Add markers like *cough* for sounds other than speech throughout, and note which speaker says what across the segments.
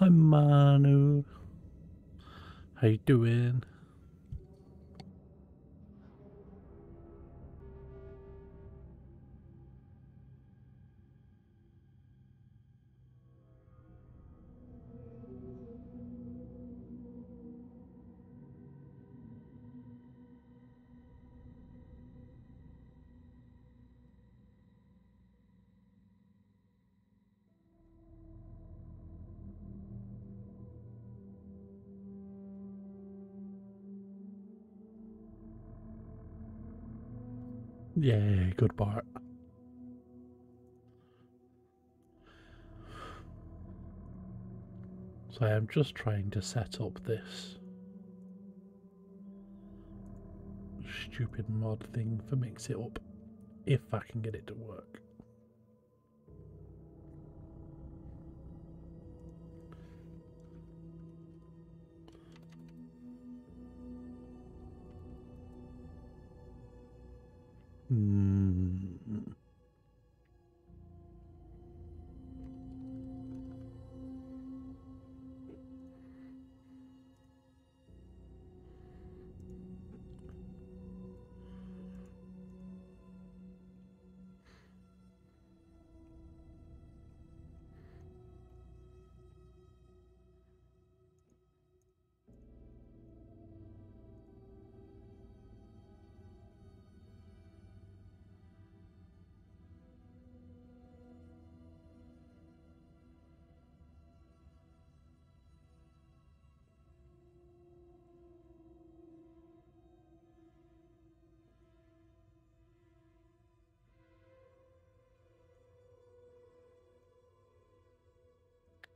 Speaker 1: Hi Manu. How you doing? Good part. So I am just trying to set up this stupid mod thing for Mix It Up if I can get it to work. Hmm.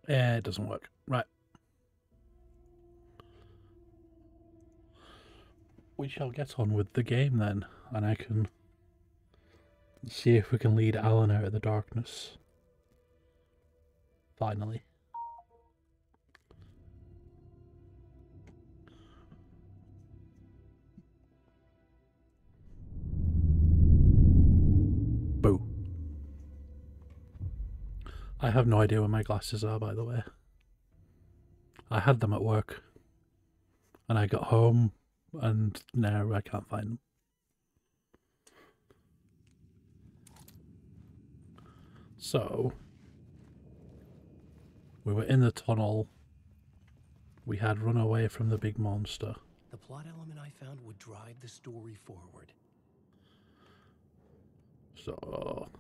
Speaker 1: Yeah, it doesn't work. Right. We shall get on with the game then, and I can see if we can lead Alan out of the darkness. Finally. I have no idea where my glasses are, by the way. I had them at work, and I got home, and now I can't find them. So, we were in the tunnel. We had run away from the big monster.
Speaker 2: The plot element I found would drive the story forward.
Speaker 1: So,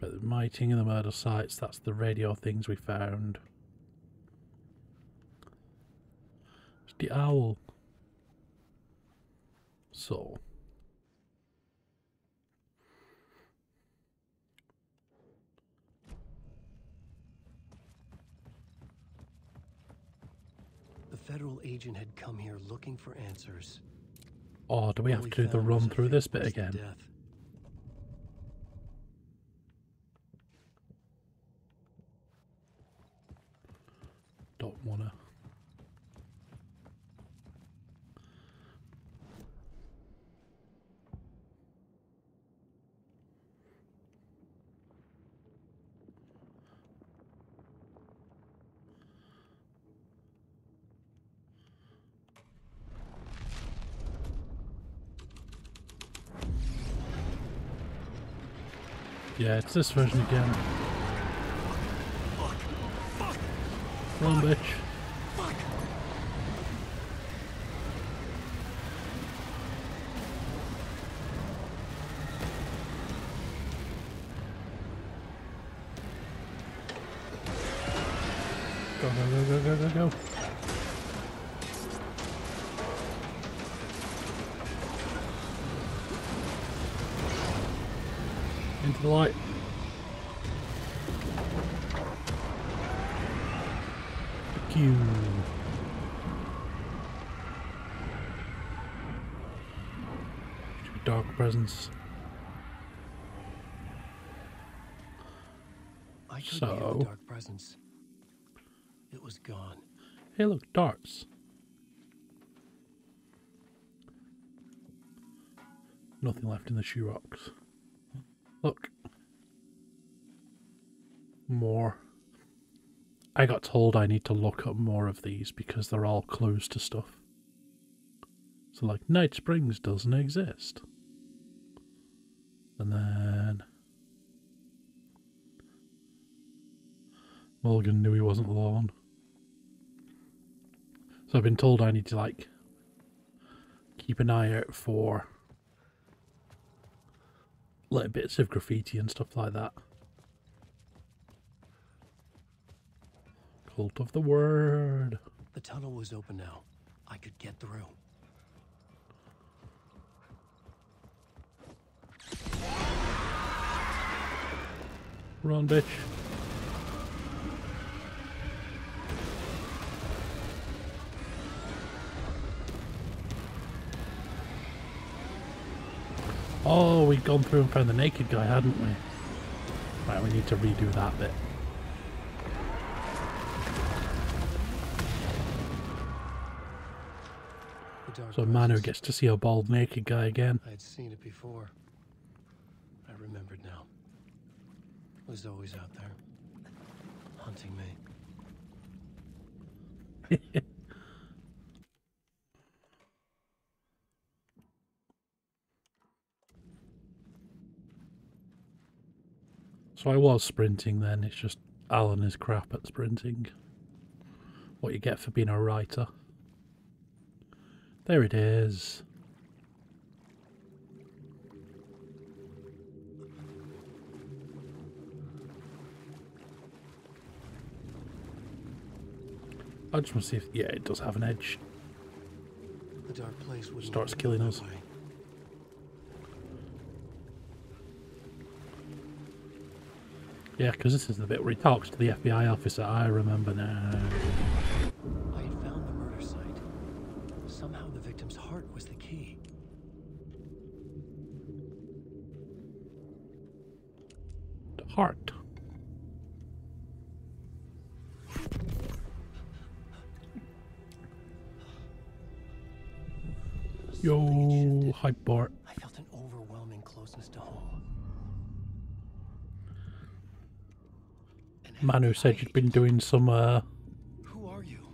Speaker 1: about the mighting and the murder sites. That's the radio things we found. It's the owl. So,
Speaker 2: The federal agent had come here looking for answers.
Speaker 1: oh, do we have to do the run through this bit again?
Speaker 2: Death.
Speaker 1: Don't wanna. Yeah, it's this version again. Run, bitch.
Speaker 2: I could hear
Speaker 1: So-
Speaker 2: the dark presence. It was gone.
Speaker 1: Hey, look, darts. Nothing left in the shoe rocks. Look. more. I got told I need to look up more of these because they're all clues to stuff. So, like, Night Springs doesn't exist. And then. Morgan knew he wasn't alone. So I've been told I need to, like, keep an eye out for little bits of graffiti and stuff like that. Cult of the Word.
Speaker 2: The tunnel was open now. I could get through.
Speaker 1: Run, bitch. Oh, we'd gone through and found the naked guy, hadn't we? Right, we need to redo that bit. So Manu gets to see a bald naked guy again.
Speaker 2: I had seen it before. I remembered now. Was always out there, hunting me. *laughs*
Speaker 1: So I was sprinting then, it's just Alan is crap at sprinting. What you get for being a writer. There it is. I just want to see if yeah, it does have an edge.
Speaker 2: The dark place
Speaker 1: Starts killing us. Yeah, because this is the bit where he talks to the FBI officer. I remember now.
Speaker 2: I had found the murder site. Somehow the victim's heart was the key.
Speaker 1: Hype Bart.
Speaker 2: I felt an overwhelming closeness to home. An
Speaker 1: Manu said you'd been doing some uh,
Speaker 2: Who are you?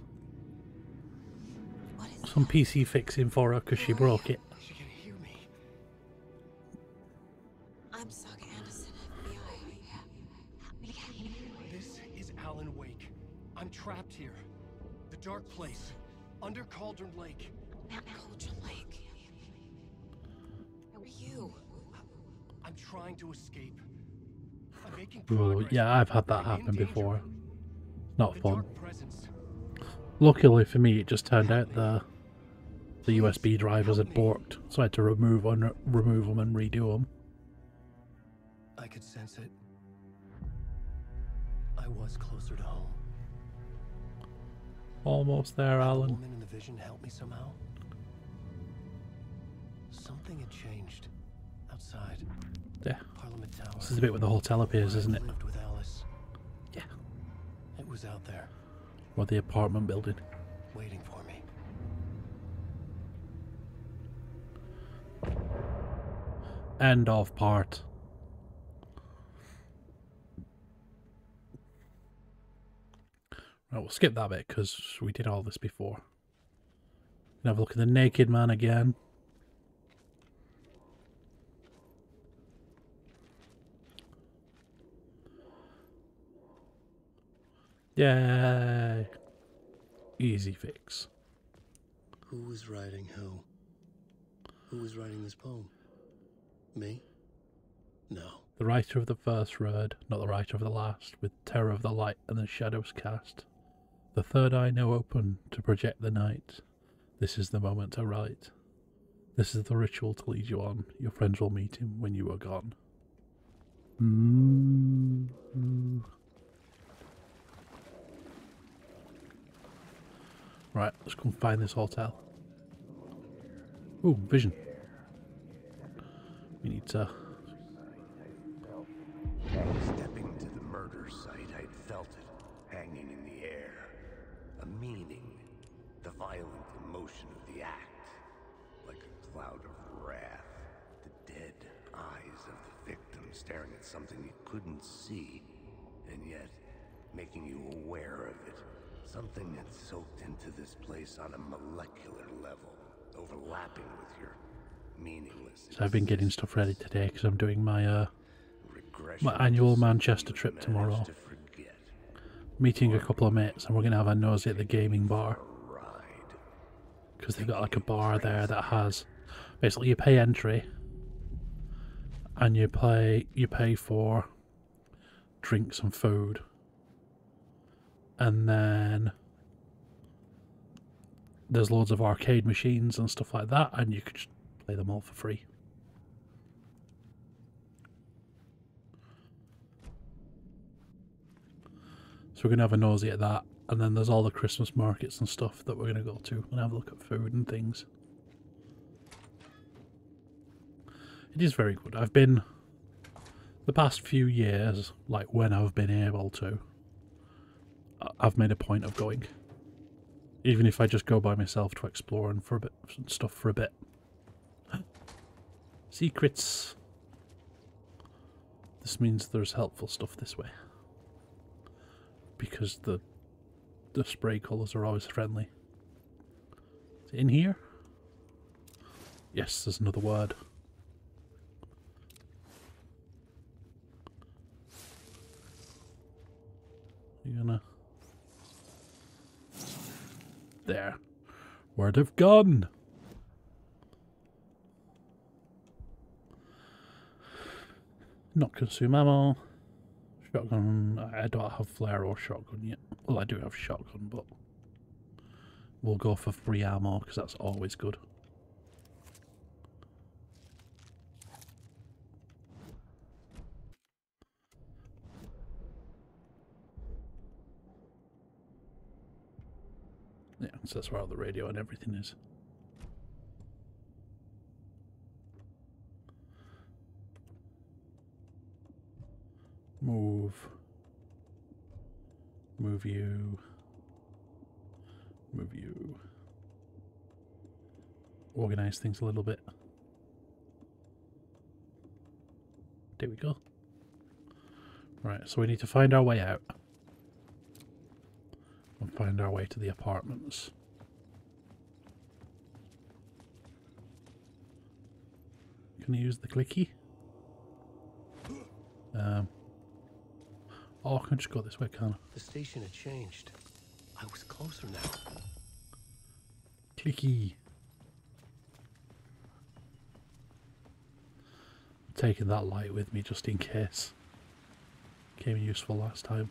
Speaker 1: Some PC fixing for her because she broke it.
Speaker 2: She
Speaker 1: yeah, I've had that
Speaker 2: but I'm in
Speaker 1: happen before. Not fun. Luckily for me, it just turned out the the USB drivers had borked, so I had to remove un- remove them and redo them.
Speaker 2: I could sense it. I was closer to home.
Speaker 1: Almost there,
Speaker 2: Had The
Speaker 1: Alan.
Speaker 2: woman in the vision help me somehow. Something had changed outside
Speaker 1: Yeah,
Speaker 2: Parliament Tower.
Speaker 1: this is the bit where the hotel appears, isn't it?
Speaker 2: Lived with Alice.
Speaker 1: Yeah,
Speaker 2: It was out there,
Speaker 1: or the apartment building.
Speaker 2: waiting for me.
Speaker 1: End of part. Right, we'll skip that bit because we did all this before. Have a look at the naked man again. Yay! Easy fix.
Speaker 2: Who was writing who? Who was writing this poem? Me? No.
Speaker 1: The writer of the first word, not the writer of the last, with terror of the light and the shadows cast. The third eye now open to project the night. This is the moment to write. This is the ritual to lead you on. Your friends will meet him when you are gone. mm Right, let's go and find this hotel. Ooh, vision. We need to
Speaker 3: Stepping to the murder site, I'd felt it hanging in the air. A meaning, the violent emotion of the act, like a cloud of wrath. The dead eyes of the victim staring at something it couldn't see, and yet making you aware of it. Something that's soaked into this place on a molecular level, overlapping with your meaningless.
Speaker 1: So I've been getting stuff ready today because I'm doing my uh, my annual Manchester trip tomorrow.
Speaker 3: to
Speaker 1: meeting a couple of mates and we're gonna have a nosy at the gaming bar. Because they've got like a bar there that has basically you pay entry and you pay you pay for drinks and food and then there's loads of arcade machines and stuff like that and you could just play them all for free. So we're gonna have a nosy at that and then there's all the christmas markets and stuff that we're gonna go to and have a look at food and things. It is very good. I've been the past few years like when i've been able to i've made a point of going even if i just go by myself to explore and for a bit stuff for a bit *gasps* secrets this means there's helpful stuff this way because the the spray colours are always friendly. In here? Yes, there's another word. You're gonna there. Word of gun. Not consume ammo. Shotgun. I don't have flare or shotgun yet. Well, I do have shotgun, but we'll go for free ammo because that's always good. Yeah, so that's where all the radio and everything is. Move. Move you. Move you. Organize things a little bit. There we go. Right, so we need to find our way out. And find our way to the apartments. Can I use the clicky? Um, oh, I can just go this way, can I?
Speaker 2: The station had changed. I was closer now.
Speaker 1: Clicky. Taking that light with me just in case. Came useful last time.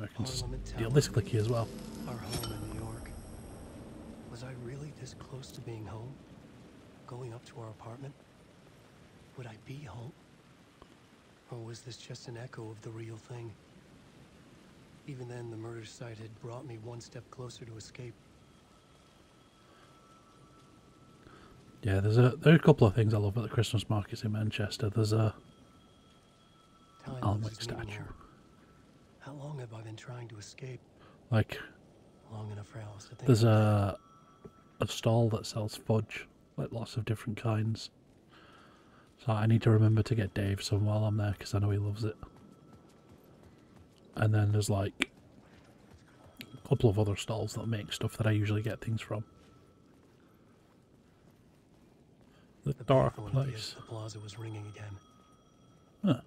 Speaker 1: I can
Speaker 2: Parliament
Speaker 1: this clicky as well.
Speaker 2: Our home in New York. Was I really this close to being home? Going up to our apartment? Would I be home? Or was this just an echo of the real thing? Even then, the murder site had brought me one step closer to escape.
Speaker 1: Yeah, there's a there are a couple of things I love at the Christmas markets in Manchester. There's a
Speaker 2: Time
Speaker 1: Alan Wake statue.
Speaker 2: now. How long have I been trying to escape?
Speaker 1: like
Speaker 2: Long enough for Alice to think.
Speaker 1: there's a a stall that sells fudge, like lots of different kinds. So I need to remember to get Dave some while I'm there because I know he loves it. And then there's like a couple of other stalls that make stuff that I usually get things from. The,
Speaker 2: The
Speaker 1: dark
Speaker 2: payphone at the edge
Speaker 1: place.
Speaker 2: The plaza was ringing again.
Speaker 1: Huh.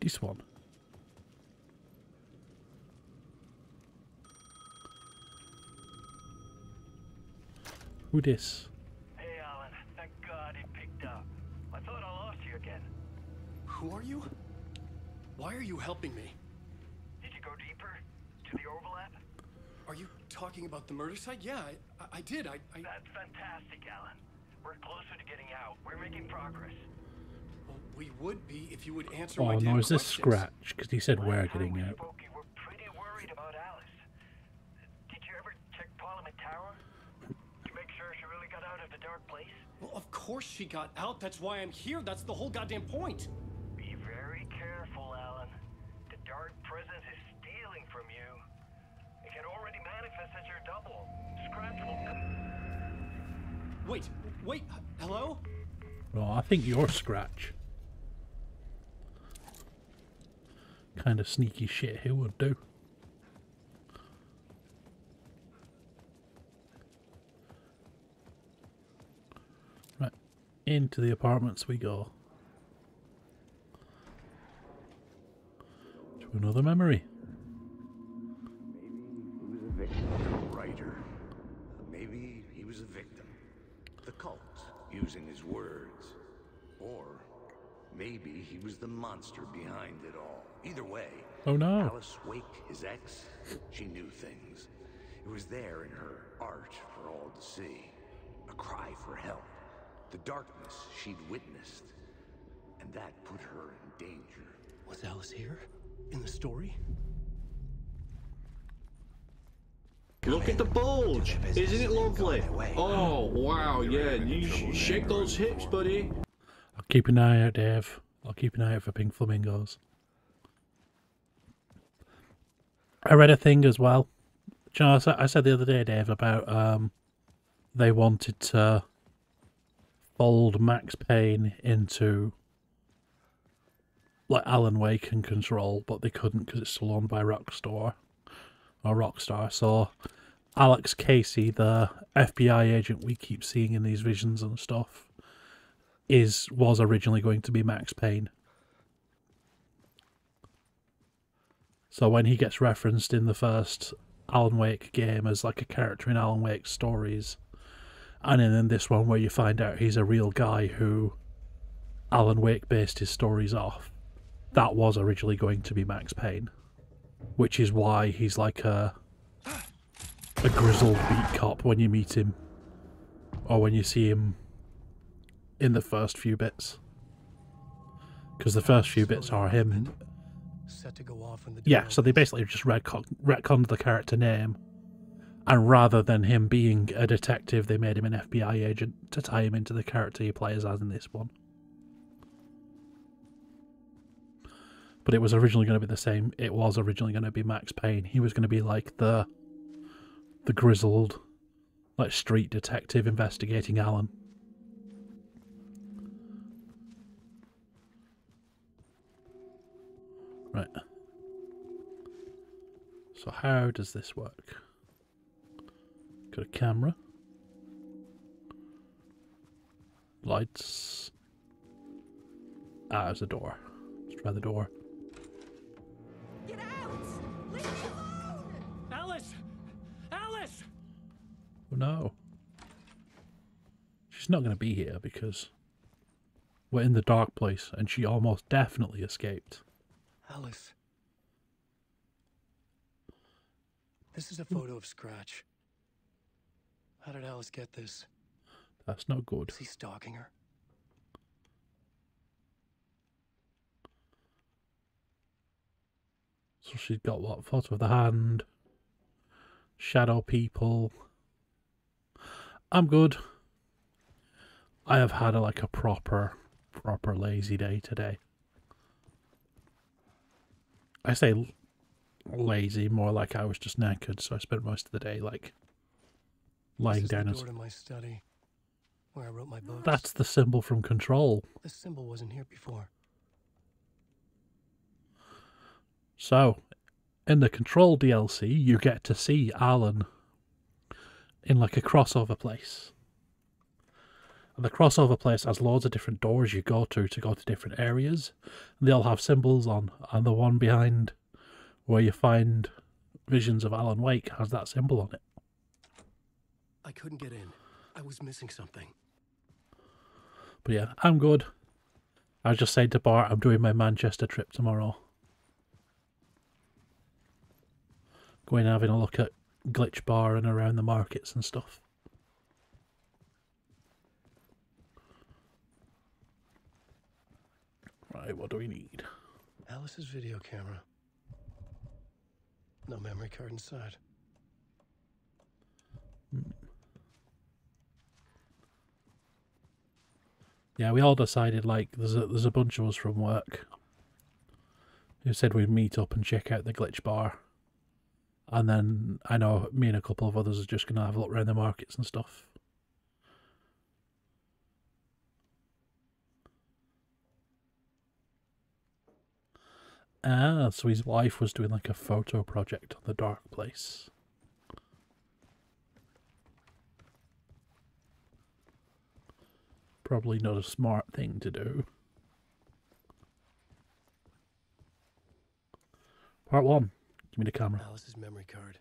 Speaker 1: This one. Who this?
Speaker 4: Hey, Alan. Thank God it picked up. I thought I lost you again.
Speaker 2: Who are you? Why are you helping me?
Speaker 4: Did you go deeper? To the overlap?
Speaker 2: Are you talking about the murder site? Yeah, I, I, I did. I, I
Speaker 4: That's fantastic, Alan. We're closer to getting out. We're making progress.
Speaker 2: Well, we would be if you would answer
Speaker 1: Oh
Speaker 2: my
Speaker 1: no, is this
Speaker 2: questions.
Speaker 1: Scratch? Because he said we're getting
Speaker 4: we
Speaker 1: out.
Speaker 4: spoke, you were pretty worried about Alice. Did you ever check Parliament Tower? To make sure she really got out of the dark place?
Speaker 2: Well, of course she got out. That's why I'm here. That's the whole goddamn point.
Speaker 4: Be very careful, Alan. The dark presence is stealing from you. It can already manifest as your double. Scratch will come.
Speaker 2: Wait, wait, hello?
Speaker 1: Well, I think you're Scratch. Kind of sneaky shit he would do. Right, into the apartments we go. To another memory.
Speaker 3: Maybe he was a victim. The writer. Maybe he was a victim. The cult, using his words. Or maybe he was the monster behind it all. Either way,
Speaker 1: Oh no.
Speaker 3: Alice Wake, his ex, she knew things. It was there in her art for all to see. A cry for help. The darkness she'd witnessed. And that put her in danger.
Speaker 2: Was Alice here? In the story?
Speaker 5: Look at the bulge! Isn't it lovely? Oh, wow, yeah, you sh- shake those hips, buddy.
Speaker 1: I'll keep an eye out, Dave. I'll keep an eye out for pink flamingos. I read a thing as well. You know, I said, I said the other day, Dave, about um, they wanted to fold Max Payne into like Alan Wake and Control, but they couldn't because it's still owned by Rockstar or Rockstar. So Alex Casey, the FBI agent we keep seeing in these visions and stuff, is was originally going to be Max Payne. So when he gets referenced in the first Alan Wake game as like a character in Alan Wake's stories, and then in this one where you find out he's a real guy who Alan Wake based his stories off, that was originally going to be Max Payne, which is why he's like a a grizzled beat cop when you meet him, or when you see him in the first few bits. Because the first few bits are him.
Speaker 2: Set to go off when the
Speaker 1: Yeah, so they basically just retcon, retconned the character name. And rather than him being a detective, they made him an FBI agent to tie him into the character he plays as in this one. But it was originally going to be the same. It was originally going to be Max Payne. He was going to be like the the grizzled, like street detective investigating Alan. Right. So how does this work? Got a camera. Lights. Ah, there's a door. Let's try the door.
Speaker 6: Get out! Leave me alone!
Speaker 4: Alice! Alice!
Speaker 1: Oh no. She's not going to be here because we're in the dark place and she almost definitely escaped.
Speaker 2: Alice. This is a photo of Scratch. How did Alice get this?
Speaker 1: That's not good.
Speaker 2: Is he stalking her?
Speaker 1: So she's got what? Photo of the hand. Shadow people. I'm good. I have had a, like a proper, proper lazy day today. I say lazy, more like I was just knackered, so I spent most of the day like lying down.
Speaker 2: the door my study, where I wrote my books.
Speaker 1: That's the symbol from Control.
Speaker 2: This symbol wasn't here before.
Speaker 1: So, in the Control DLC, you get to see Alan in like a crossover place. And the crossover place has loads of different doors you go to to go to different areas. And they all have symbols on, and the one behind where you find visions of Alan Wake has that symbol on it.
Speaker 2: I couldn't get in. I was missing something.
Speaker 1: But yeah, I'm good. I was just saying to Bart, I'm doing my Manchester trip tomorrow. Going and having a look at Glitch Bar and around the markets and stuff. Right, what do we need?
Speaker 2: Alice's video camera. No memory card inside. Hmm.
Speaker 1: Yeah, we all decided like there's a there's a bunch of us from work who said we'd meet up and check out the glitch bar. And then I know me and a couple of others are just gonna have a look around the markets and stuff. Ah, so his wife was doing like a photo project on the dark place. Probably not a smart thing to do. Part one. Give me the camera.
Speaker 2: Alice's memory card.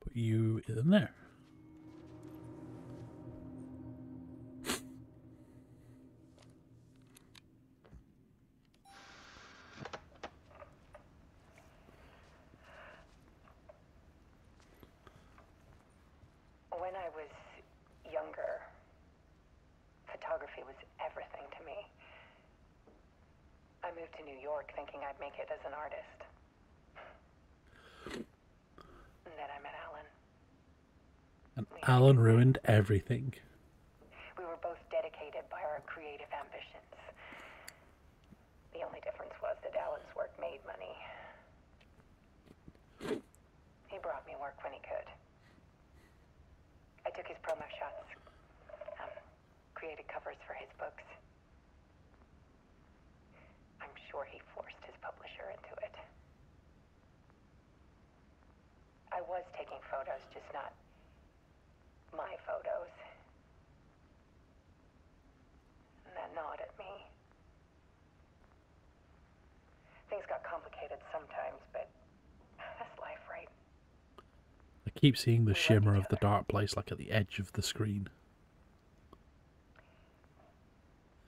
Speaker 1: Put you in there.
Speaker 7: When I was younger, photography was everything to me. I moved to New York thinking I'd make it as an artist. And then I met Alan.
Speaker 1: And Alan ruined everything.
Speaker 7: We were both dedicated by our creative ambitions. The only difference was that Alan's work made money. He brought me work when he could. I took his promo shots, um, created covers for his books. I'm sure he forced his publisher into it. I was taking photos, just not my photos. And that gnawed at me. Things got complicated sometimes, but that's life, right?
Speaker 1: I keep seeing the shimmer of the dark place like at the edge of the screen.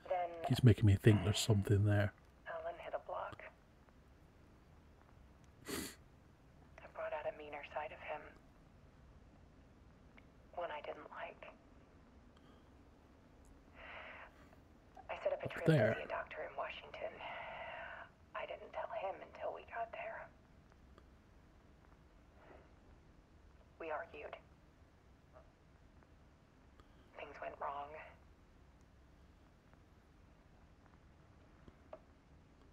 Speaker 7: Then
Speaker 1: Keeps making me think there's something there.
Speaker 7: Alan hit a block. I brought out a meaner side of him. One I didn't like. I set up a trip
Speaker 1: there.
Speaker 7: to see a doctor in Washington. I didn't tell him until we got there. We argued. Things went wrong.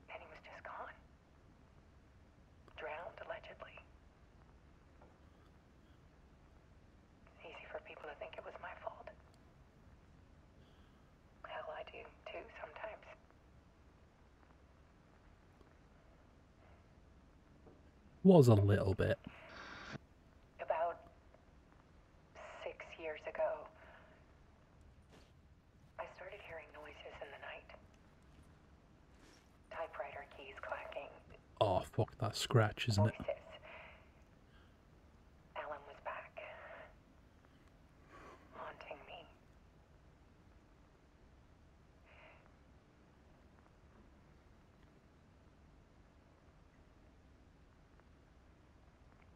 Speaker 7: And he was just gone. Drowned, allegedly. It's easy for people to think it was my fault. Hell, I do too sometimes.
Speaker 1: Was a little bit.
Speaker 7: About six years ago, I started hearing noises in the night. Typewriter keys clacking,
Speaker 1: Oh, fuck, that scratch, isn't it?
Speaker 7: voices. Alan was back. Haunting me.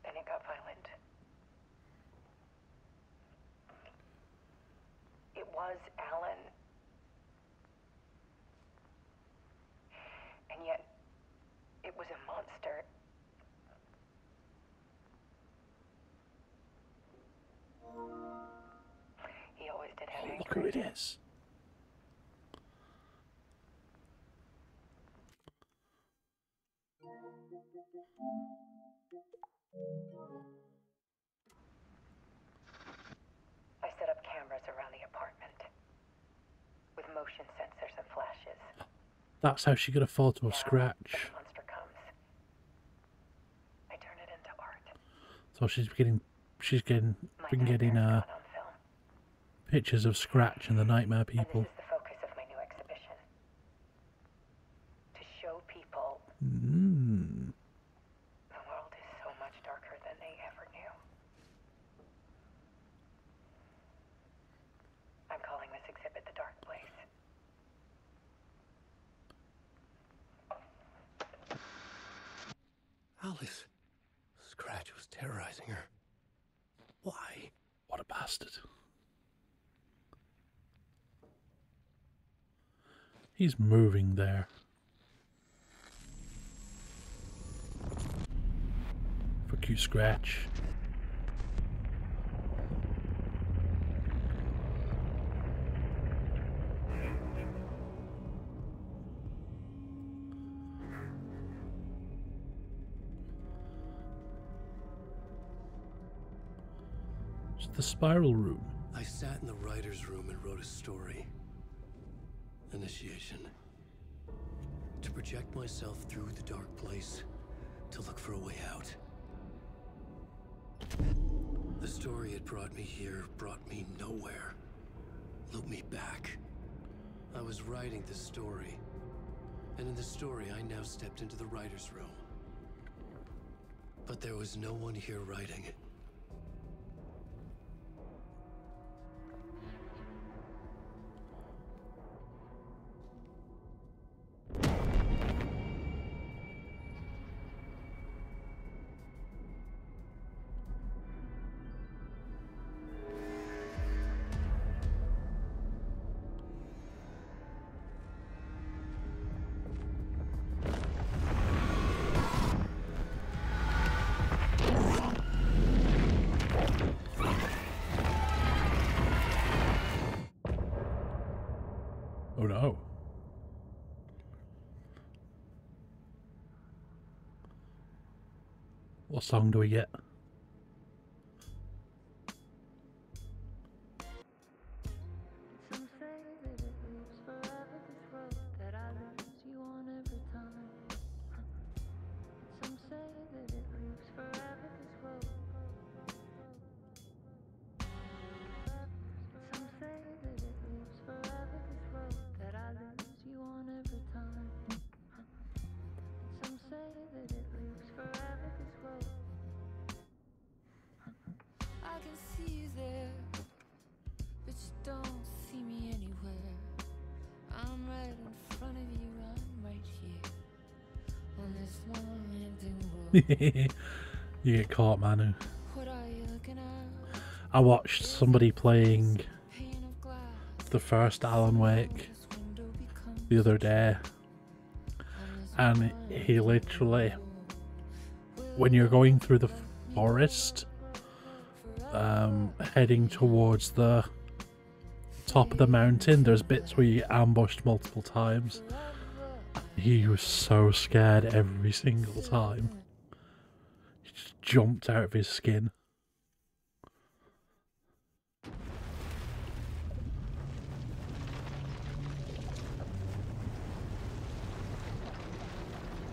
Speaker 7: Then it got violent. It was Alan. And yet, it was a monster. He always did have
Speaker 1: Look who it
Speaker 7: I set up cameras around the apartment with motion sensors and flashes.
Speaker 1: That's how she got a photo of Scratch.
Speaker 7: when the monster comes, I turn it into art.
Speaker 1: So she's getting, she's getting, been getting
Speaker 7: nightmares
Speaker 1: uh,
Speaker 7: caught on film.
Speaker 1: Pictures of Scratch and the Nightmare
Speaker 7: And
Speaker 1: people.
Speaker 7: this is the focus of my new exhibition. To show people
Speaker 1: Mm.
Speaker 7: the world is so much darker than they ever knew. I'm calling this exhibit The Dark Place.
Speaker 2: Alice. Scratch was terrorizing her. Why?
Speaker 1: What a bastard. He's moving there. Fuck you, Scratch. It's the spiral room.
Speaker 2: I sat in the writer's room and wrote a story. Initiation. To project myself through the dark place, to look for a way out. The story had brought me here, brought me nowhere. Looped me back. I was writing the story. And in the story, I now stepped into the writer's room. But there was no one here writing.
Speaker 1: Song do we get? *laughs*
Speaker 8: you
Speaker 1: get caught, Manu.
Speaker 8: what are you looking at?
Speaker 1: I watched somebody playing
Speaker 8: Pane of glass.
Speaker 1: the first Alan Wake
Speaker 8: This window becomes
Speaker 1: the other day, and he literally, when you're going through the forest, um, heading towards the top of the mountain, there's bits where you get ambushed multiple times. He was so scared every single time. Jumped out of his skin.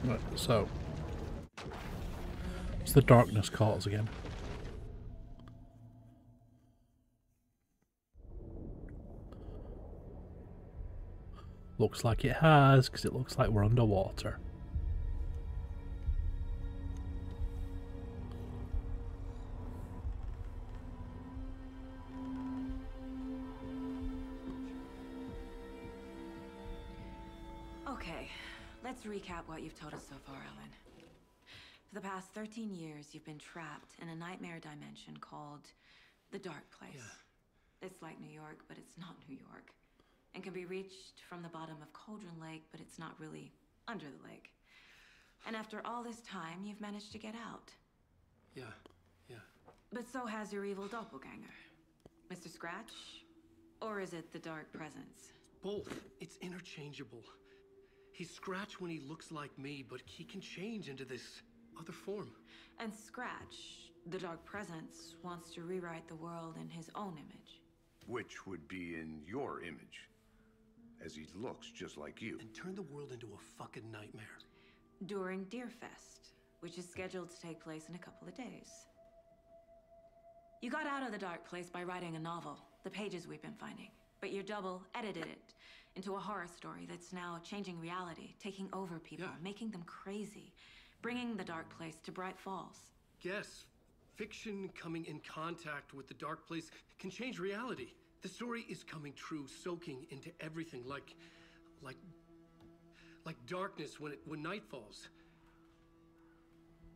Speaker 1: Right, so. It's the darkness calls again. Looks like it has, because it looks like we're underwater.
Speaker 9: Recap what you've told us so far, Ellen. For the past 13 years, you've been trapped in a nightmare dimension called the Dark Place. Yeah. It's like New York, but it's not New York. And can be reached from the bottom of Cauldron Lake, but it's not really under the lake. And after all this time, you've managed to get out.
Speaker 2: Yeah, yeah.
Speaker 9: But so has your evil doppelganger. Mr. Scratch? Or is it the Dark Presence?
Speaker 2: Both. It's interchangeable. He's Scratch when he looks like me, but he can change into this other form.
Speaker 9: And Scratch, the Dark Presence, wants to rewrite the world in his own image.
Speaker 3: Which would be in your image. As he looks just like you.
Speaker 2: And turn the world into a fucking nightmare.
Speaker 9: During Deerfest, which is scheduled to take place in a couple of days. You got out of the dark place by writing a novel, the pages we've been finding. But your double edited it into a horror story that's now changing reality, taking over people,
Speaker 2: Yeah.
Speaker 9: making them crazy, bringing the dark place to Bright Falls.
Speaker 2: Yes, fiction coming in contact with the dark place can change reality. The story is coming true, soaking into everything like like like darkness when it when night falls.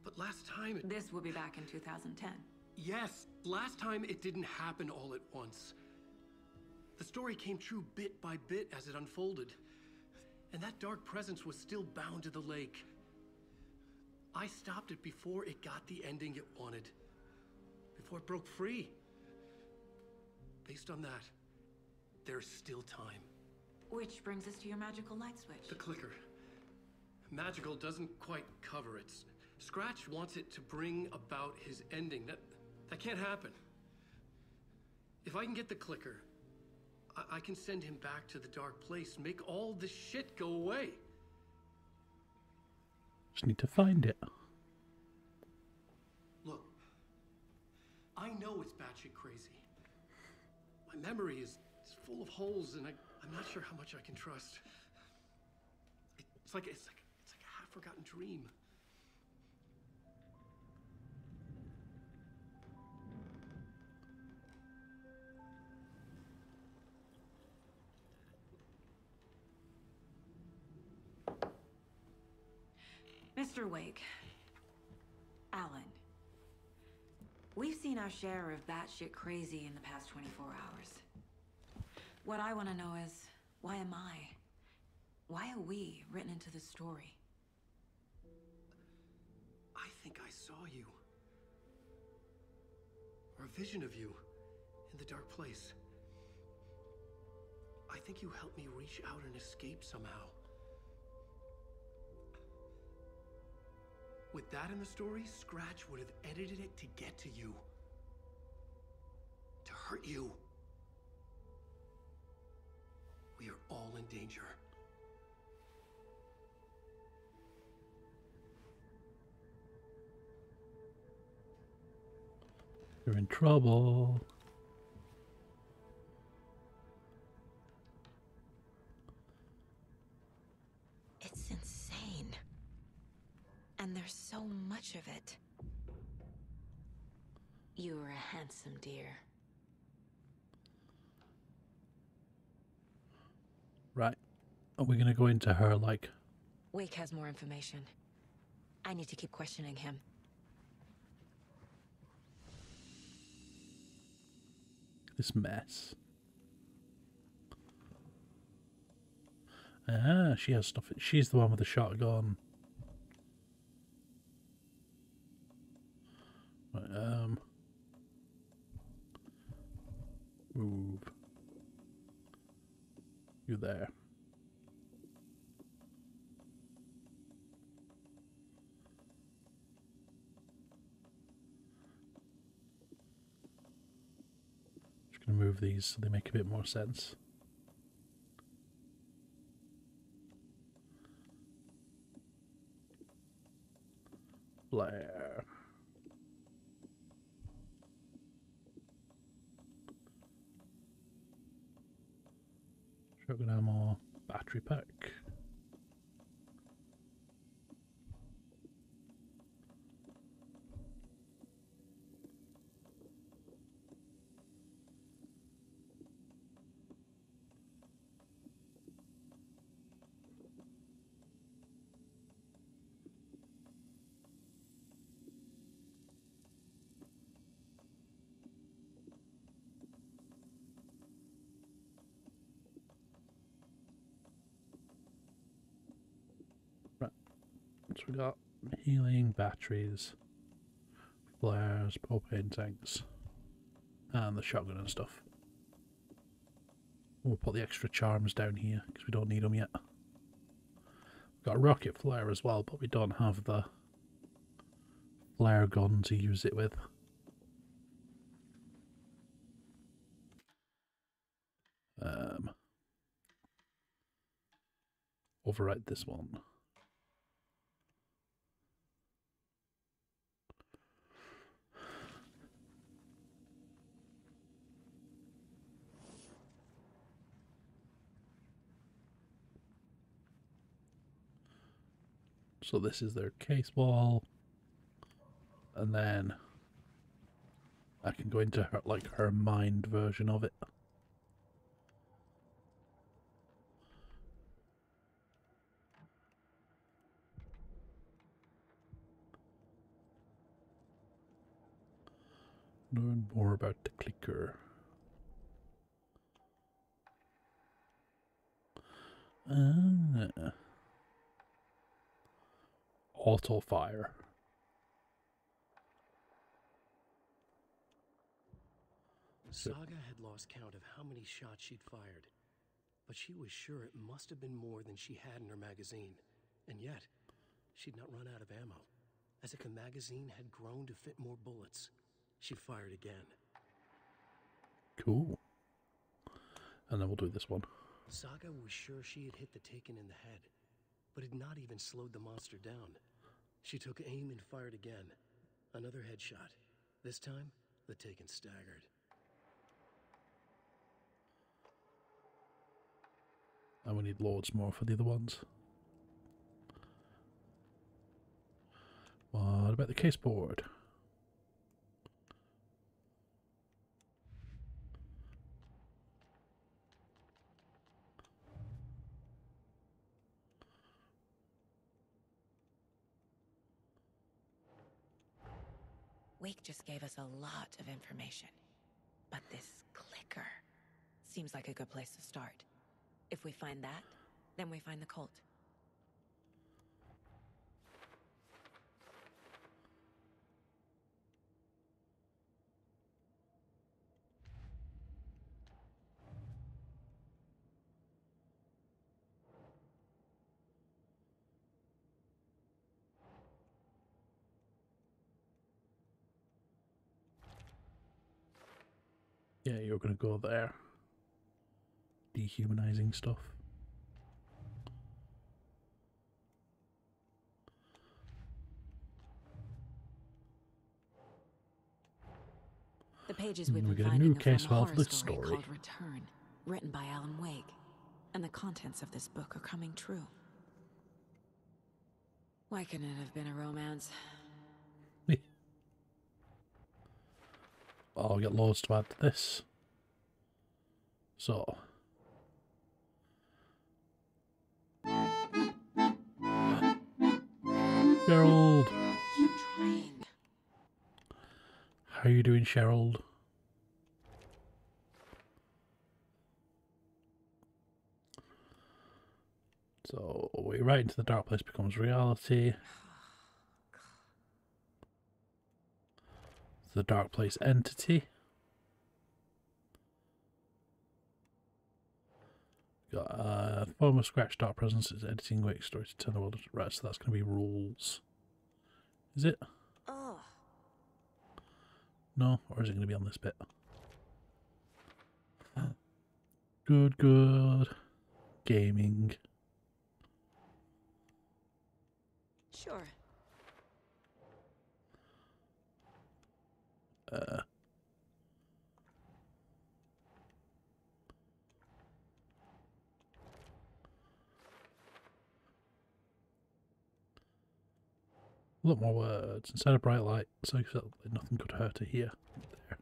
Speaker 2: But last time it,
Speaker 9: This will be back in 2010.
Speaker 2: yes, last time it didn't happen all at once. The story came true bit by bit as it unfolded. And that dark presence was still bound to the lake. I stopped it before it got the ending it wanted. Before it broke free. Based on that, there's still time.
Speaker 9: Which brings us to your magical light switch.
Speaker 2: The clicker. Magical doesn't quite cover it. Scratch wants it to bring about his ending. That that can't happen. If I can get the clicker, I, I can send him back to the dark place, make all this shit go away.
Speaker 1: Just need to find it.
Speaker 2: Look, I know it's batshit crazy. My memory is, is full of holes, and I, I'm not sure how much I can trust. It's like it's like it's like a half-forgotten dream.
Speaker 9: Mr. Wake. Alan. We've seen our share of batshit crazy in the past 24 hours. What I want to know is, why am I? Why are we written into the story?
Speaker 2: I think I saw you. Or a vision of you in the dark place. I think you helped me reach out and escape somehow. With that in the story, Scratch would have edited it to get to you. To hurt you. We are all in danger.
Speaker 1: You're in trouble.
Speaker 9: There's so much of it. You are a handsome dear.
Speaker 1: Right. Are we gonna go into her like
Speaker 9: Wake has more information. I need to keep questioning him.
Speaker 1: this mess? Ah, she has stuff. She's the one with the shotgun. Um. Move. You there. Just gonna move these so they make a bit more sense. Blair. Shotgun ammo, battery pack. Right. Got healing batteries, flares, propane tanks, and the shotgun and stuff. We'll put the extra charms down here because we don't need them yet. We've got a rocket flare as well, but we don't have the flare gun to use it with. Um, overwrite this one. So this is their case wall. And then I can go into her like her mind version of it. Learn more about the clicker. Ah. Auto fire.
Speaker 2: Saga had lost count of how many shots she'd fired, but she was sure it must have been more than she had in her magazine. And yet, she'd not run out of ammo. As if the magazine had grown to fit more bullets, she fired again.
Speaker 1: Cool. And then we'll do this one.
Speaker 2: Saga was sure she had hit the Taken in the head, but had not even slowed the monster down. She took aim and fired again. Another headshot. This time, the Taken staggered.
Speaker 1: And we need loads more for the other ones. What about the case board?
Speaker 9: Wake just gave us a lot of information. But this clicker seems like a good place to start. If we find that, then we find the cult.
Speaker 1: Go there. Dehumanizing stuff.
Speaker 9: The pages we've
Speaker 1: we
Speaker 9: been finding
Speaker 1: new
Speaker 9: are from
Speaker 1: case
Speaker 9: a
Speaker 1: file
Speaker 9: horror story
Speaker 1: story.
Speaker 9: called Return, written by Alan Wake. And the contents of this book are coming true. Why couldn't it have been a romance? *laughs*
Speaker 1: I'll get loads to add to this. So. Gerald! How are you doing, Cheryl? So we right into the dark place becomes reality. The dark place entity. Got uh former scratch dark presence is editing wake story to turn the world right, so that's gonna be rules. Is it?
Speaker 9: Oh,
Speaker 1: No, or is it going to be on this bit? *gasps* Good, good. Gaming.
Speaker 9: sure.
Speaker 1: Uh, a lot more words instead of bright light, so nothing could hurt her here. There.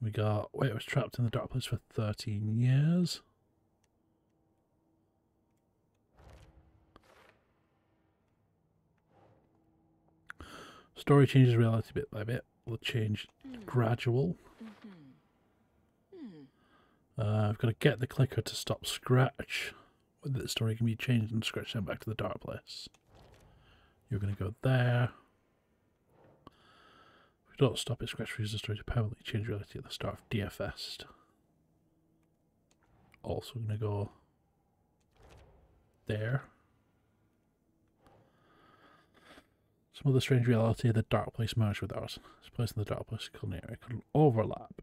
Speaker 1: We got wait, I was trapped in the dark place for thirteen years. Story changes reality bit by bit. Will change hmm. gradual. Mm-hmm. Hmm. Uh, I've got to get the clicker to stop scratch. Whether the story can be changed and scratch sent back to the dark place. You're going to go there. If you don't stop it, scratch the to permanently change reality at the start of Deerfest. Also going to go there. Some other strange reality, the dark place merged with ours. This place in the dark place it could overlap.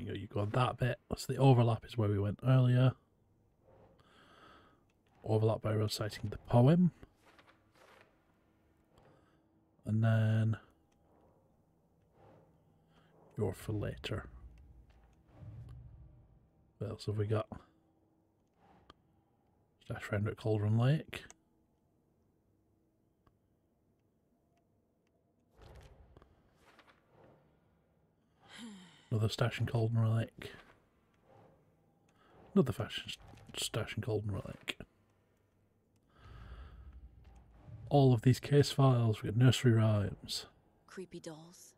Speaker 1: You go, you go on that bit. That's the overlap is where we went earlier. Overlap by reciting the poem. And then your for later. What else have we got? Stash friend at Cauldron Lake. Another stash in Cauldron Lake. Another fashion stash in Cauldron Lake. All of these case files, we got nursery rhymes.
Speaker 9: Creepy dolls,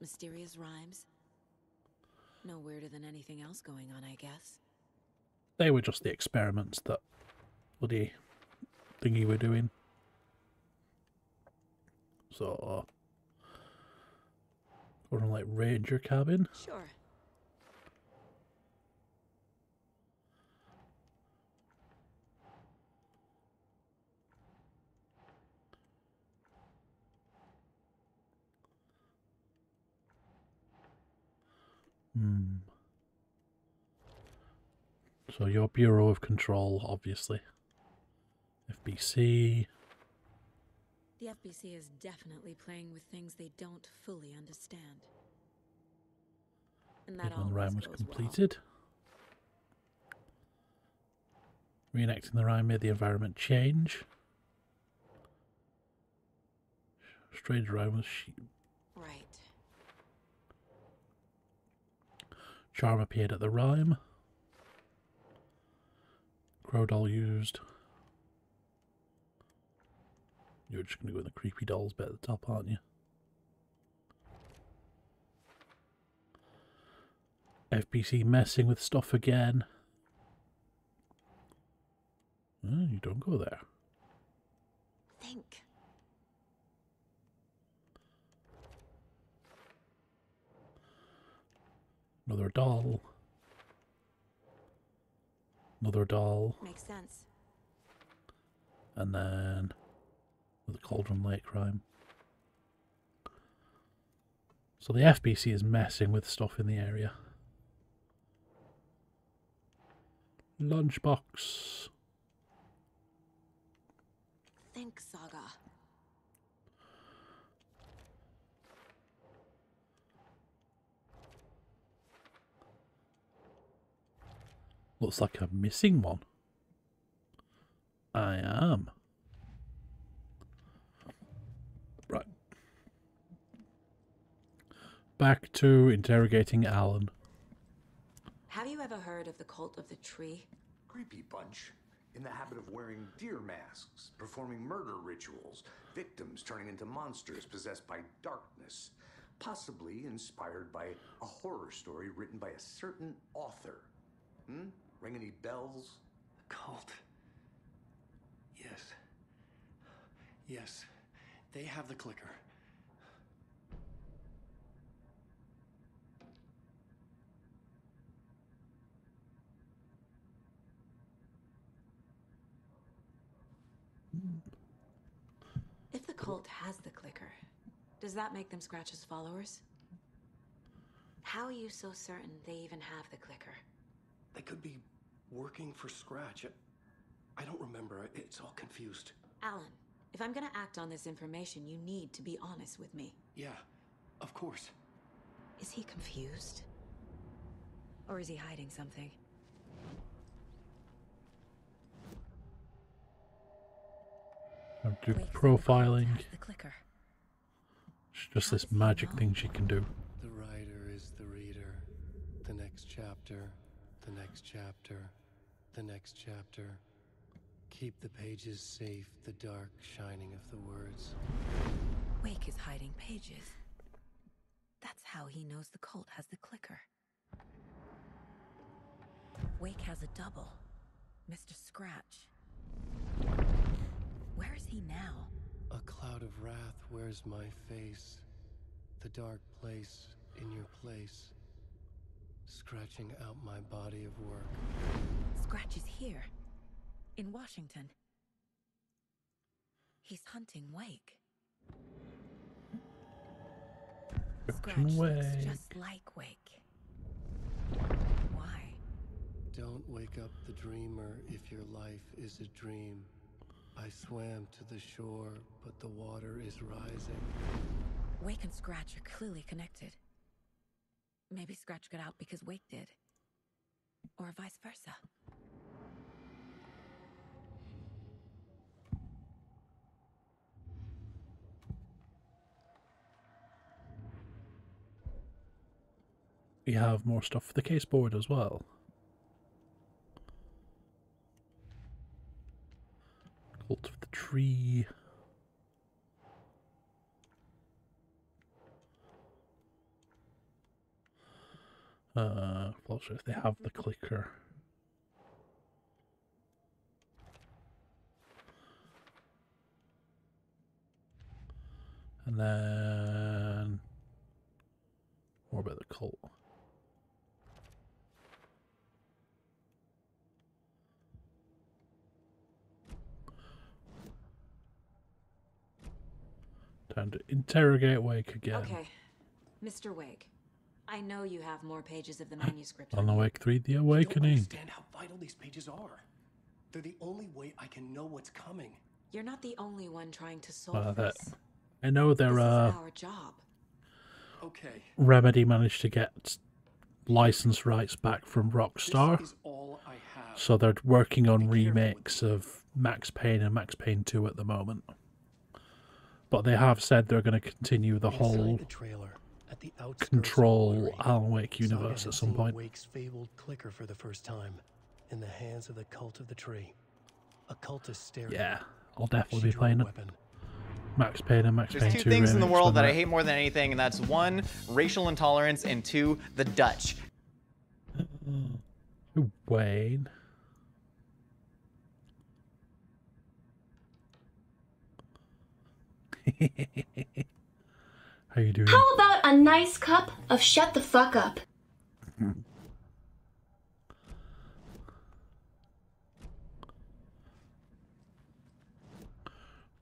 Speaker 9: mysterious rhymes. No weirder than anything else going on, I guess.
Speaker 1: They were just the experiments that bloody thingy were doing. So, we're gonna like ranger cabin.
Speaker 9: Sure.
Speaker 1: Hmm. So your Bureau of Control, obviously. FBC.
Speaker 9: The FBC is definitely playing with things they don't fully understand. And that
Speaker 1: the rhyme was completed. Reenacting the rhyme made the environment change. Strange rhyme was sheep.
Speaker 9: Right.
Speaker 1: Charm appeared at the rhyme. Crowdoll used. You're just going to go in the creepy dolls bit at the top, aren't you? FBC messing with stuff again. You don't go there.
Speaker 9: Think.
Speaker 1: Another doll. Another doll.
Speaker 9: Makes sense.
Speaker 1: And then the Cauldron Lake crime. So the FBC is messing with stuff in the area. Lunchbox.
Speaker 9: Think, Saga.
Speaker 1: Looks like I'm missing one. I am. Right. Back to interrogating Alan.
Speaker 9: Have you ever heard of the cult of the tree?
Speaker 3: Creepy bunch. In the habit of wearing deer masks, performing murder rituals, victims turning into monsters possessed by darkness, possibly inspired by a horror story written by a certain author. Hmm? Ring any bells?
Speaker 2: Cult. Yes. Yes. They have the clicker.
Speaker 9: If the cult has the clicker, does that make them Scratch's followers? How are you so certain they even have the clicker?
Speaker 2: They could be working for Scratch. I don't remember. It's all confused.
Speaker 9: Alan, if I'm gonna act on this information, you need to be honest with me.
Speaker 2: Yeah, of course.
Speaker 9: Is he confused? Or is he hiding something?
Speaker 1: I'll do
Speaker 9: Wait,
Speaker 1: profiling.
Speaker 9: The clicker.
Speaker 1: It's just this magic thing she can do.
Speaker 2: The writer is the reader. The next chapter, the next chapter, the next chapter. Keep the pages safe, the dark shining of the words.
Speaker 9: Wake is hiding pages. That's how he knows the cult has the clicker. Wake has a double. Mr. Scratch. Where is he now?
Speaker 2: A cloud of wrath wears my face. The dark place in your place. Scratching out my body of work.
Speaker 9: Scratch is here. In Washington. He's hunting Wake. Scratch
Speaker 1: Captain
Speaker 9: looks just like Wake. Why?
Speaker 2: Don't wake up the dreamer if your life is a dream. I swam to the shore, but the water is rising.
Speaker 9: Wake and Scratch are clearly connected. Maybe Scratch got out because Wake did. Or vice versa.
Speaker 1: We have more stuff for the case board as well. Tree. Uh, also if they have the clicker. And then more about the cult. Time to interrogate Wake again.
Speaker 9: Okay. Mr. Wake, I know you have more pages of the manuscript. On the
Speaker 1: Wake 3 The
Speaker 2: You don't
Speaker 1: Awakening.
Speaker 2: understand how vital these pages are. They're the only way I can know what's coming.
Speaker 9: You're not the only one trying to solve
Speaker 1: Uh, that,
Speaker 9: this.
Speaker 1: I know they're
Speaker 9: this
Speaker 1: uh,
Speaker 9: is our job.
Speaker 2: Okay.
Speaker 1: Remedy managed to get license rights back from Rockstar,
Speaker 2: This is all I have.
Speaker 1: so they're working on
Speaker 2: Be
Speaker 1: remakes of Max Payne and Max Payne 2 at the moment. But they have said they're going to continue the whole
Speaker 2: the trailer, at the outskirts
Speaker 1: control
Speaker 2: Watery,
Speaker 1: Alan Wake universe at some point.
Speaker 2: Wake's fabled clicker for the first time, in the hands of the cult of the tree. A cultist stared.
Speaker 1: Yeah. I'll definitely be playing it.
Speaker 2: weapon.
Speaker 1: Max Payne and Max
Speaker 10: There's
Speaker 1: Payne
Speaker 10: two
Speaker 1: 2
Speaker 10: things in the world that I hate more than anything, and that's one, racial intolerance, and two, the Dutch.
Speaker 1: Wayne. How you doing?
Speaker 11: How about a nice cup of shut the fuck up?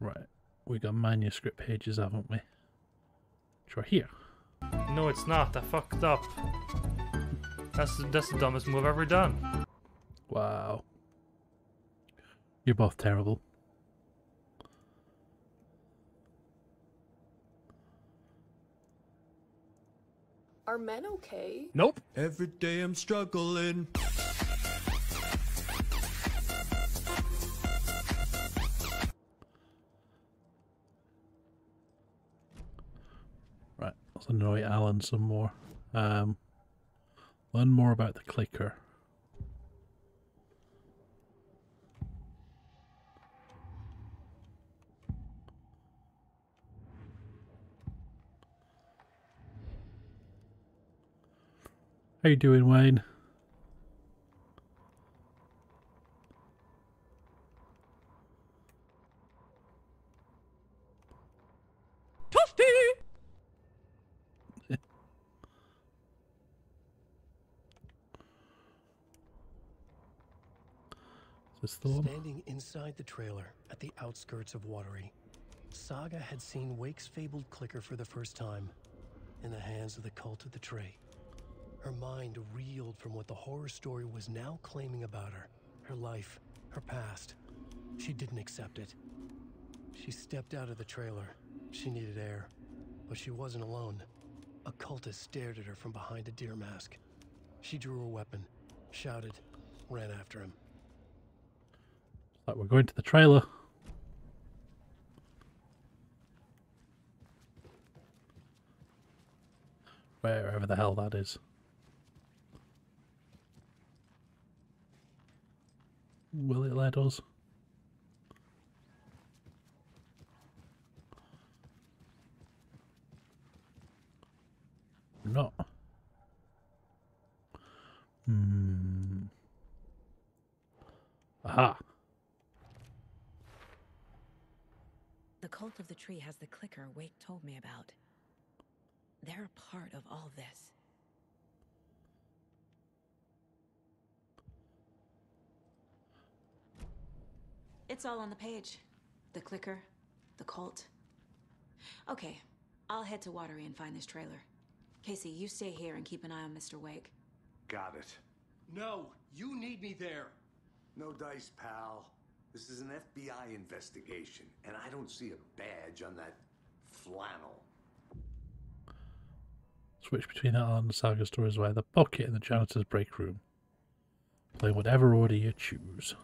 Speaker 1: Right, we got manuscript pages, haven't we? Try here.
Speaker 12: No, it's not. I fucked up. That's that's the dumbest move I've ever done.
Speaker 1: Wow. You're both terrible.
Speaker 13: Are men okay?
Speaker 1: Nope.
Speaker 14: Every day I'm struggling.
Speaker 1: Right, let's annoy Alan some more. Um, learn more about the clicker. How you doing, Wayne? *laughs* Is this the one?
Speaker 2: Standing inside the trailer at the outskirts of Watery, Saga had seen Wake's fabled clicker for the first time in the hands of the cult of the tree. Her mind reeled from what the horror story was now claiming about her her life, her past. She didn't accept it. She stepped out of the trailer. She needed air. But she wasn't alone. A cultist stared at her from behind a deer mask. She drew her weapon, shouted, ran after him.
Speaker 1: Like we're going to the trailer. Wherever the hell that is. Will it let us? Not. Hmm. Aha.
Speaker 9: The cult of the tree has the clicker Wake told me about. They're a part of all this. It's all on the page. The clicker, the cult. Okay, I'll head to Watery and find this trailer. Casey, you stay here and keep an eye on Mr. Wake.
Speaker 3: Got it.
Speaker 2: No, you need me there.
Speaker 3: No dice, pal. This is an FBI investigation, and I don't see a badge on that flannel.
Speaker 1: Switch between that and the saga stories via the pocket in the janitor's break room. Play whatever order you choose.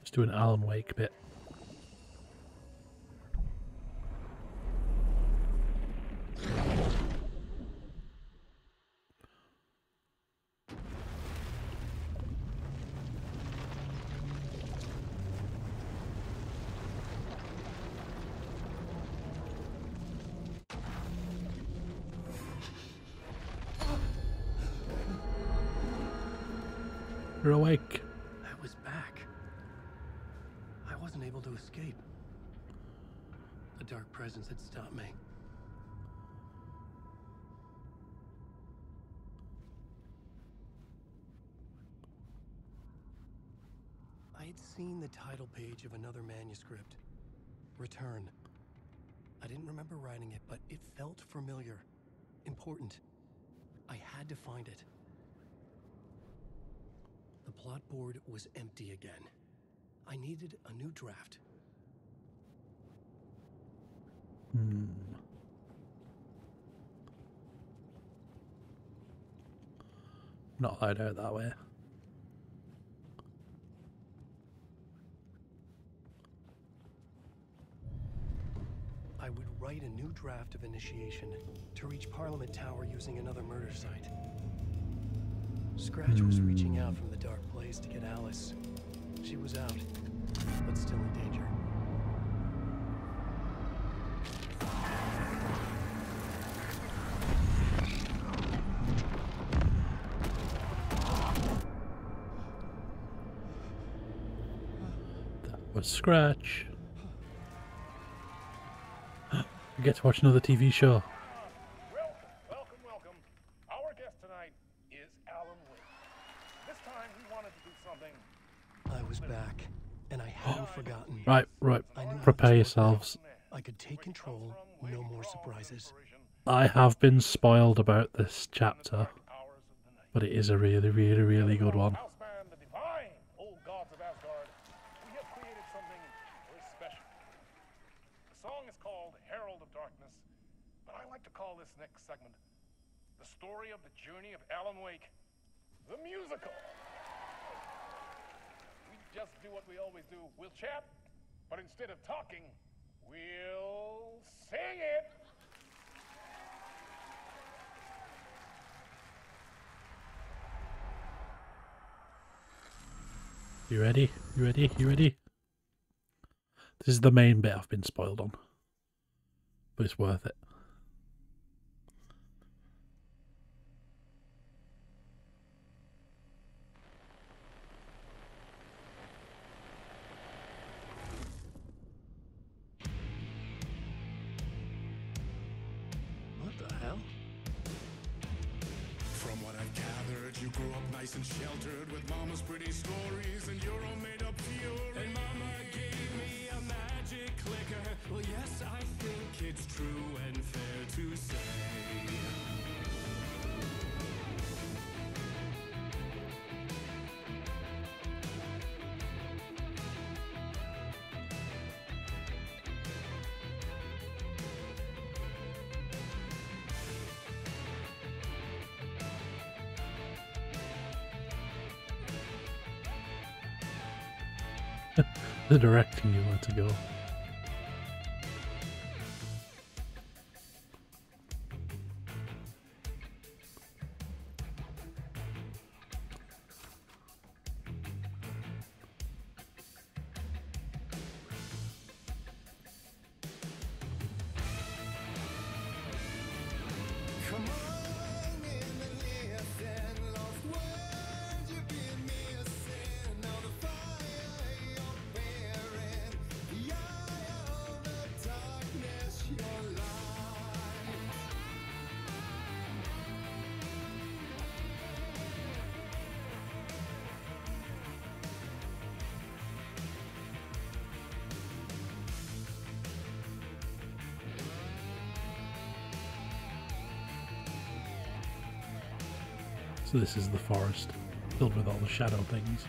Speaker 1: Let's do an Alan Wake bit.
Speaker 2: Title page of another manuscript Return. I didn't remember writing it, but it felt familiar, important. I had to find it. The plot board was empty again. I needed a new draft.
Speaker 15: Hmm. Not laid out that way.
Speaker 2: I would write a new draft of initiation to reach Parliament Tower using another murder site. Scratch was hmm. reaching out from the dark place to get Alice. She was out, but still in danger.
Speaker 15: That was Scratch. We get to watch another TV show.
Speaker 16: Welcome, welcome. Our guest tonight is Alan Wake. This time we wanted to do something.
Speaker 2: I was back, and I hadn't *gasps* forgotten.
Speaker 15: Right, right.
Speaker 2: I knew
Speaker 15: Prepare yourselves.
Speaker 2: I could take control, no more surprises.
Speaker 15: I have been spoiled about this chapter, but it is a really, really, really good one.
Speaker 16: Houseman, the divine old gods of Asgard, we have created something very special. The song is called Herald of Darkness, but I like to call this next segment the story of the journey of Alan Wake, the musical. We just do what we always do. We'll chat, but instead of talking, we'll sing it.
Speaker 15: You ready? You ready? You ready? This is the main bit I've been spoiled on, but it's worth it.
Speaker 2: The
Speaker 15: directing you want to go. So this is the forest, filled with all the shadow things.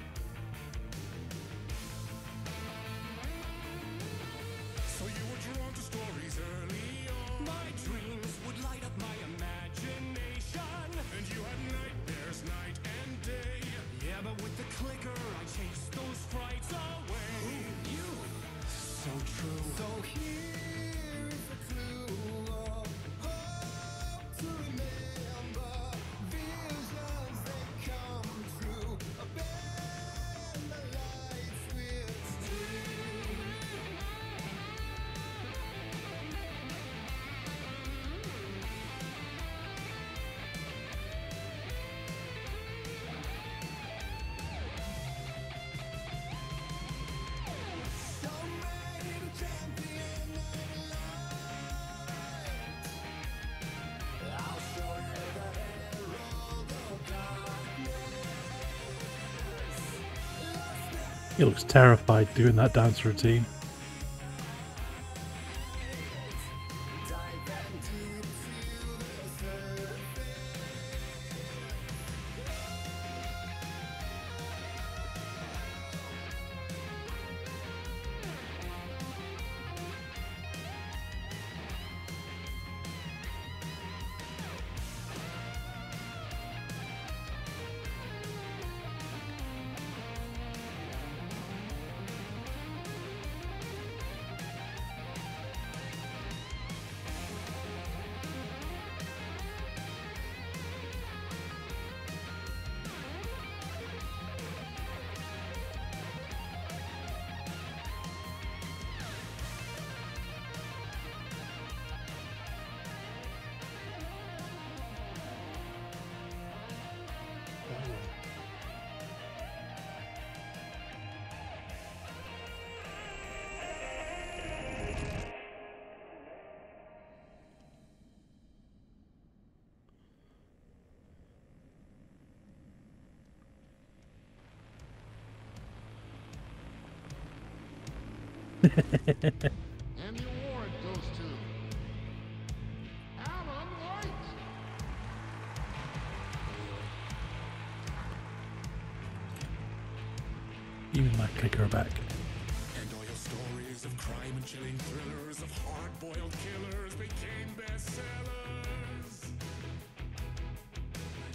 Speaker 15: Terrified doing that dance routine.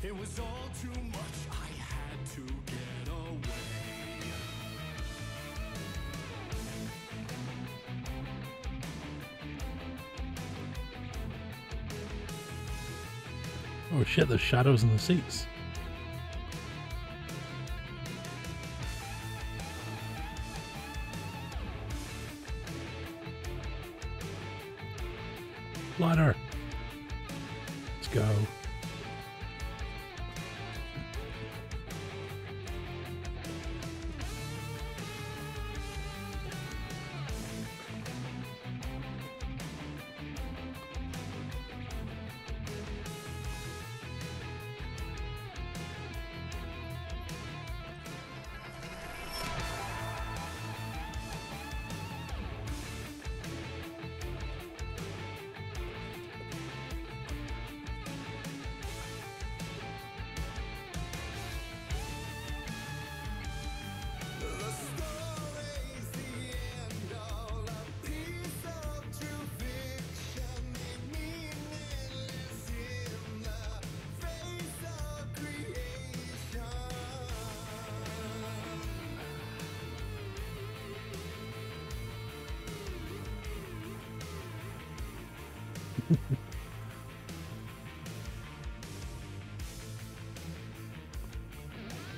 Speaker 1: It was all too much, I had to get away.
Speaker 15: Oh shit, there's shadows in the seats.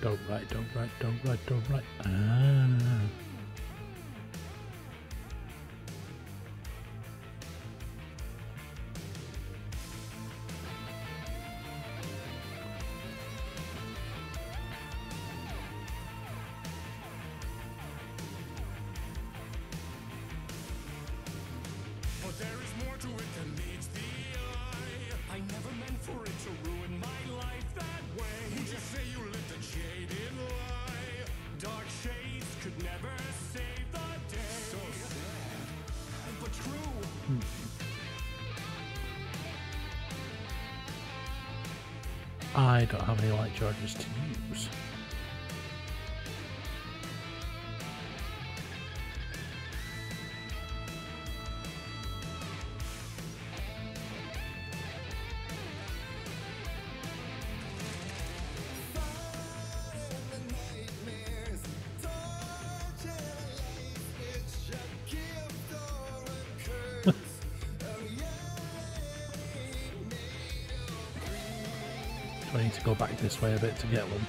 Speaker 15: don't write, don't write, don't write, don't write. Ah.
Speaker 1: Chargers team. way
Speaker 15: a bit to get them.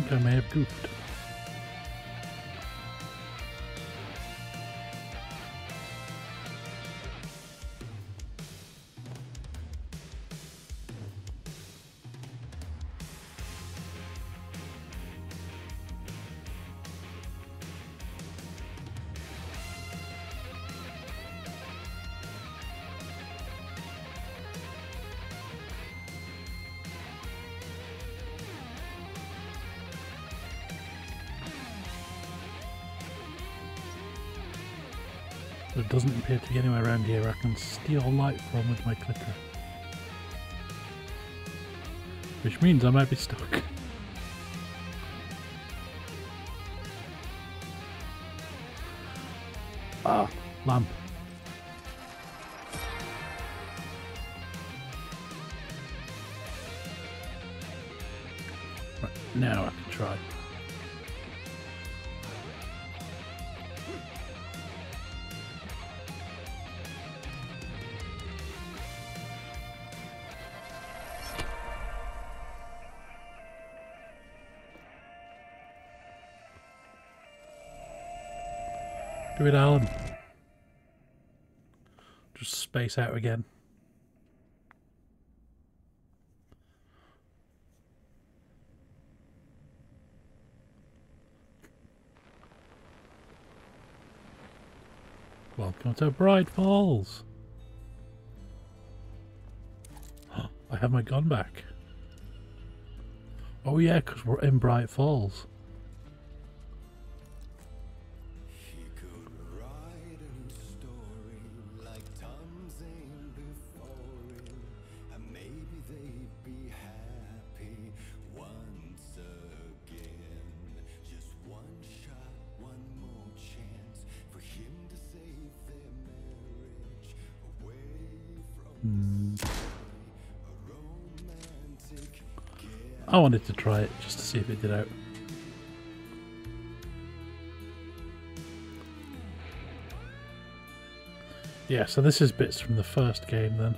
Speaker 15: think I may have goofed. Doesn't appear to be anywhere around here I can steal light from with my clicker. Which means I might be stuck. It, Alan. Just space out again. Welcome to Bright Falls. I have my gun back. Oh yeah, because we're in Bright Falls. Hmm. I wanted to try it just to see if it did out. Yeah, so this is bits from the first game then.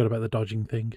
Speaker 15: Forgot about the dodging thing.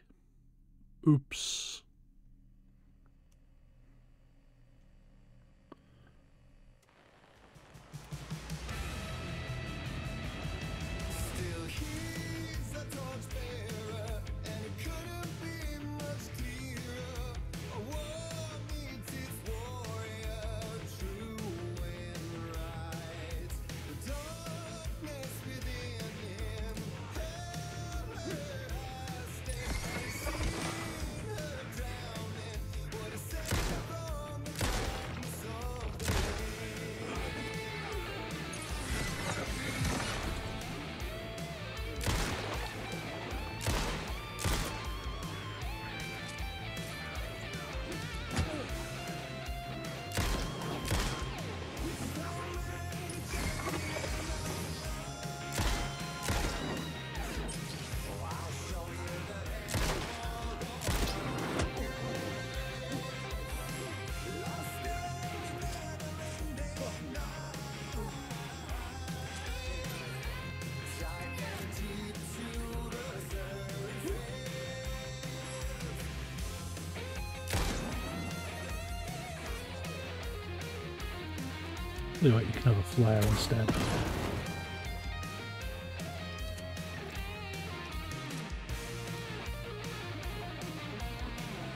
Speaker 15: Flare instead.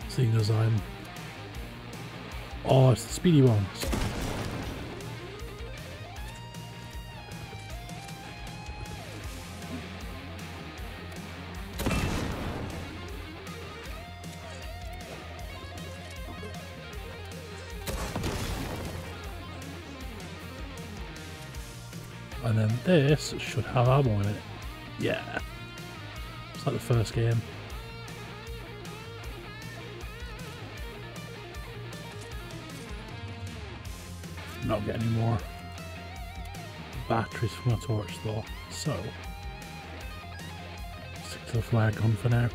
Speaker 15: Seeing as I'm Oh, it's the speedy ones. This should have ammo in it. Yeah. It's like the first game. Not getting any more batteries from a torch though. So, stick to the flare gun for now.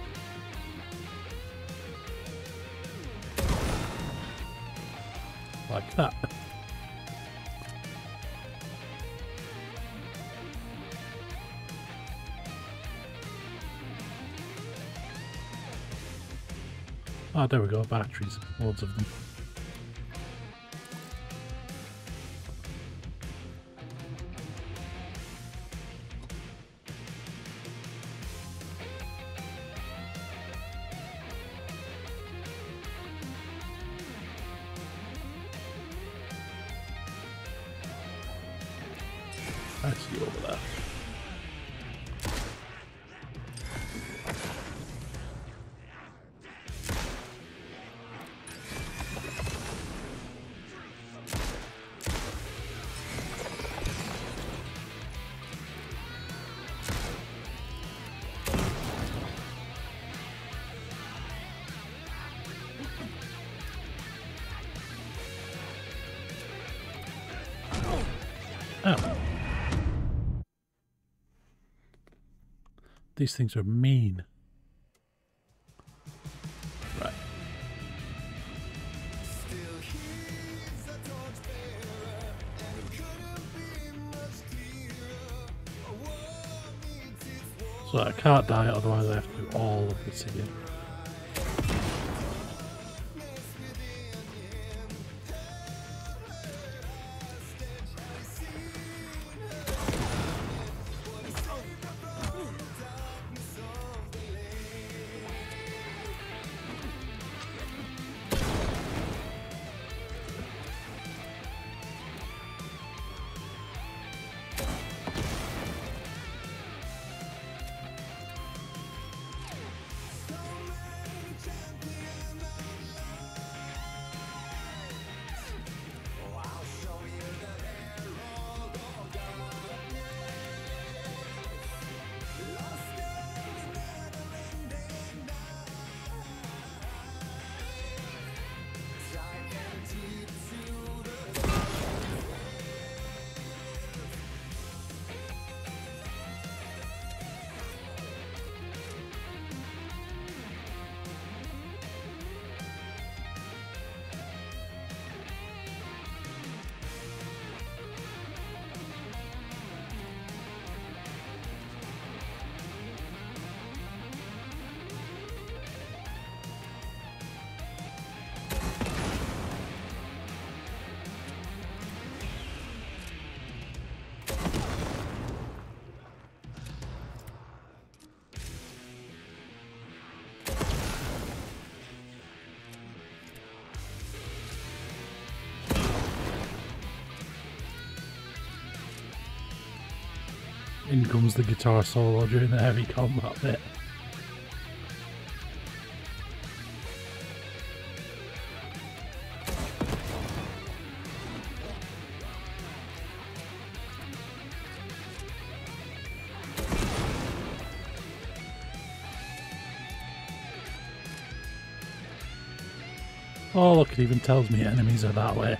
Speaker 15: There we go, batteries. Loads of them. I see over there. These things are mean. Right. So I can't die, otherwise I have to do all of this again. Comes the guitar solo during the heavy combat bit. Oh look, it even tells me enemies are that way.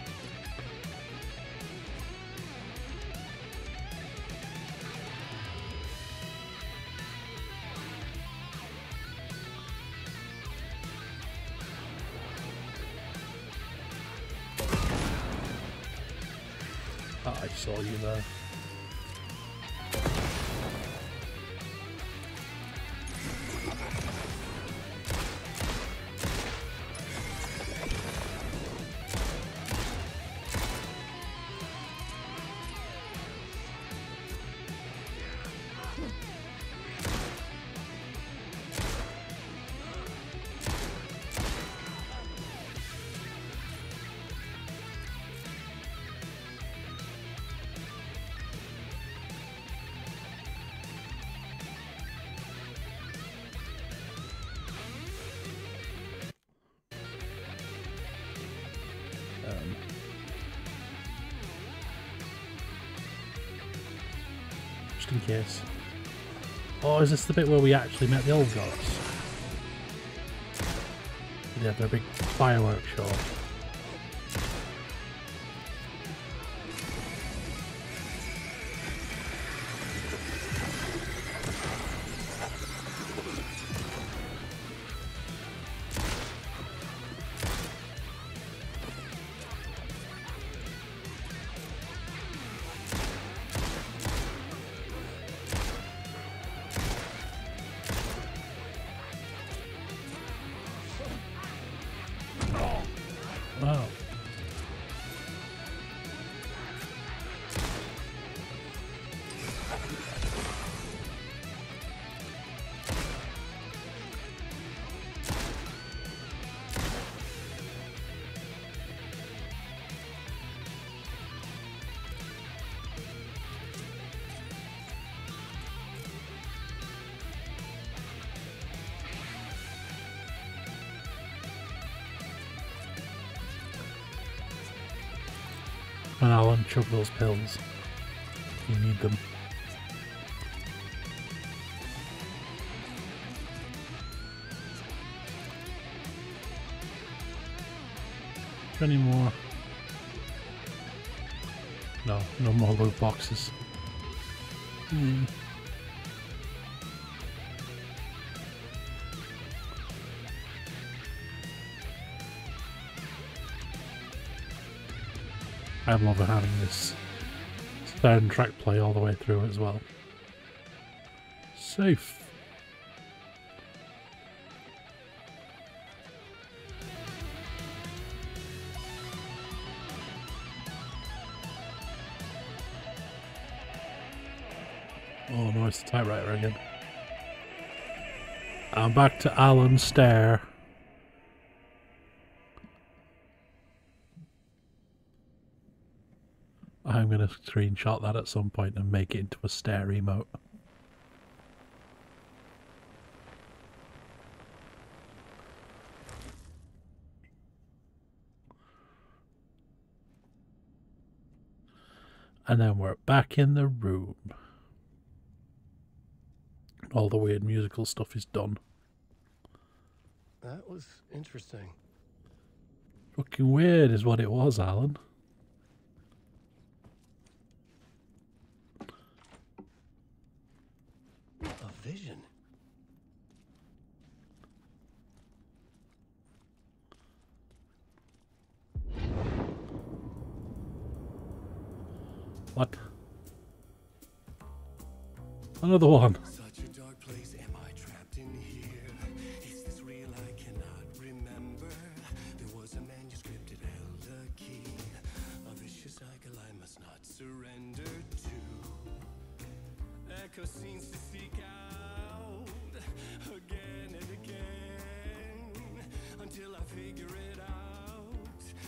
Speaker 1: Is this the bit where we actually met the old gods? They have their big fireworks show. When Alan chug those pills, you need them. Any more? No, no more loot boxes. Hmm. I'm loving having this soundtrack play all the way through as well. Safe. Oh no, it's typewriter again. I'm back to Alan Stair. I'm going to screenshot that at some point and make it into a stare emote. And then we're back in the room. All the weird musical stuff is done.
Speaker 17: That was interesting.
Speaker 1: Fucking weird is what it was, Alan.
Speaker 17: A vision.
Speaker 1: What? Another one.
Speaker 2: Such a dark place am I trapped in here. Is this real? I cannot remember. There was a manuscript that held a key. A vicious cycle I must not surrender to. Echo scenes to seek out again and again until I figure it held a key, a vicious cycle. I must not surrender to echo scenes to seek out.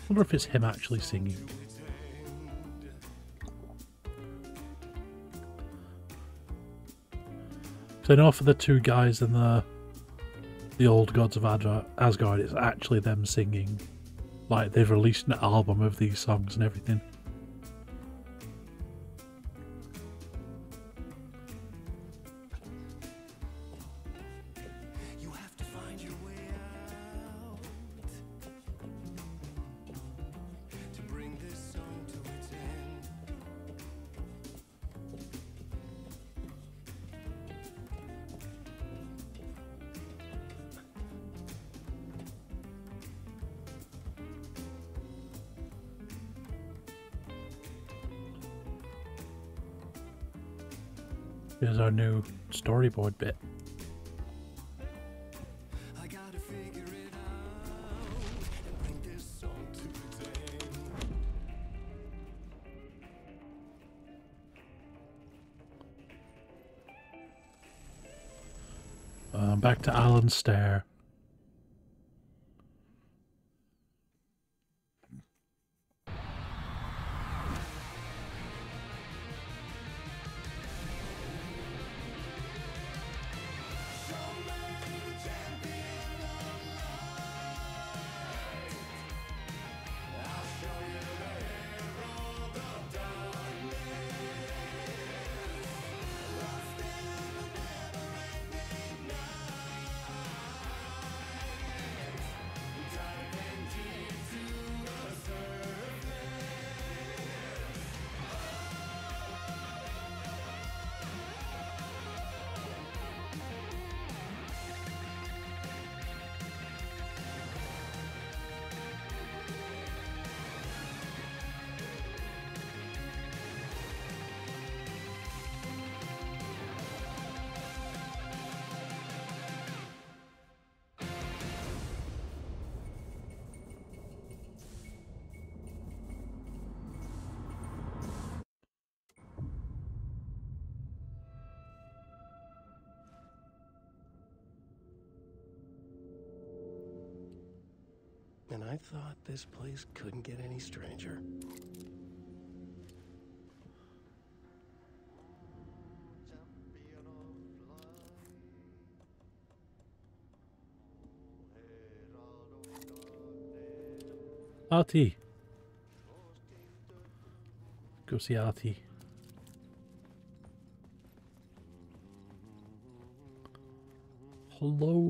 Speaker 1: I wonder if it's him actually singing. So I know for the two guys in the the old gods of Asgard, it's actually them singing. Like they've released an album of these songs and everything. Storyboard bit.
Speaker 2: And I thought this place couldn't get any stranger.
Speaker 1: Ahti. Go see Ahti. Hello.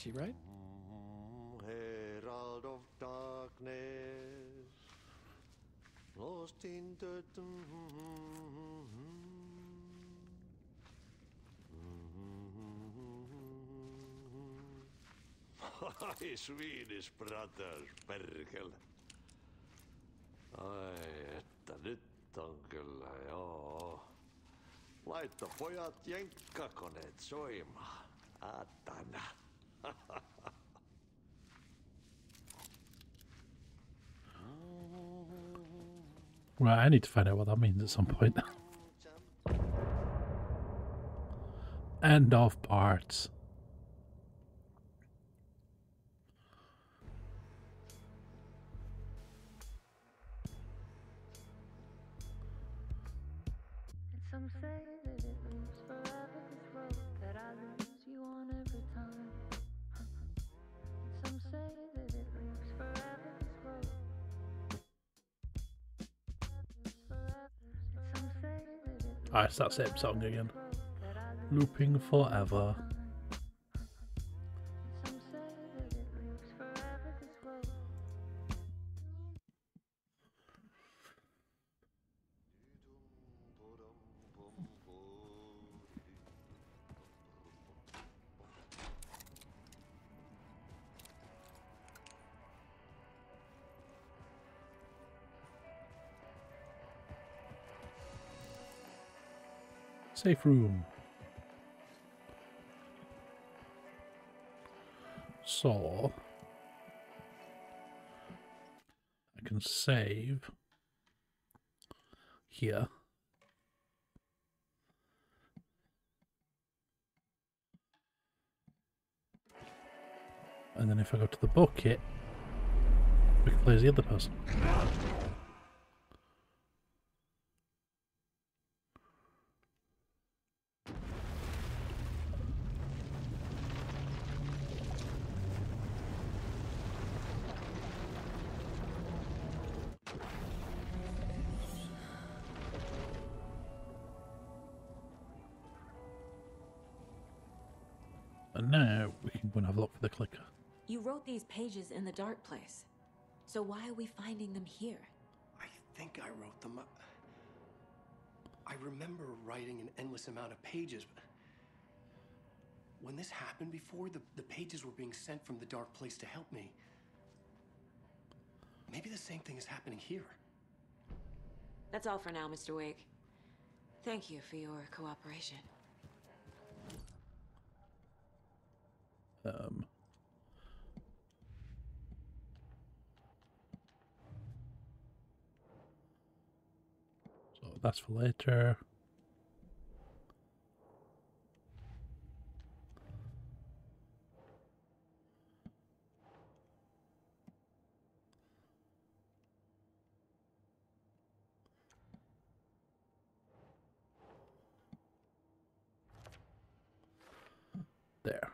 Speaker 2: Catchy, right?
Speaker 18: Mm, herald of darkness. Lost in the. Mm, mm, Ai, *laughs* Swedish brothers, perkele. Ai, että nyt on kyllä, joo. Laitto pojat jenkkakoneet soimaan.
Speaker 1: I need to find out what that means at some point. *laughs* End of parts.
Speaker 8: That
Speaker 1: same song again. Looping forever. Safe room. So I can save here. And then if I go to the bucket, we can play as the other person.
Speaker 9: These pages in the dark place. So why are we finding them here?
Speaker 2: I think I wrote them. Up. I remember writing an endless amount of pages. When this happened before, the, the pages were being sent from the dark place to help me. Maybe the same thing is happening here.
Speaker 9: That's all for now, Mr. Wake. Thank you for your cooperation.
Speaker 1: Um, so that's for later. There.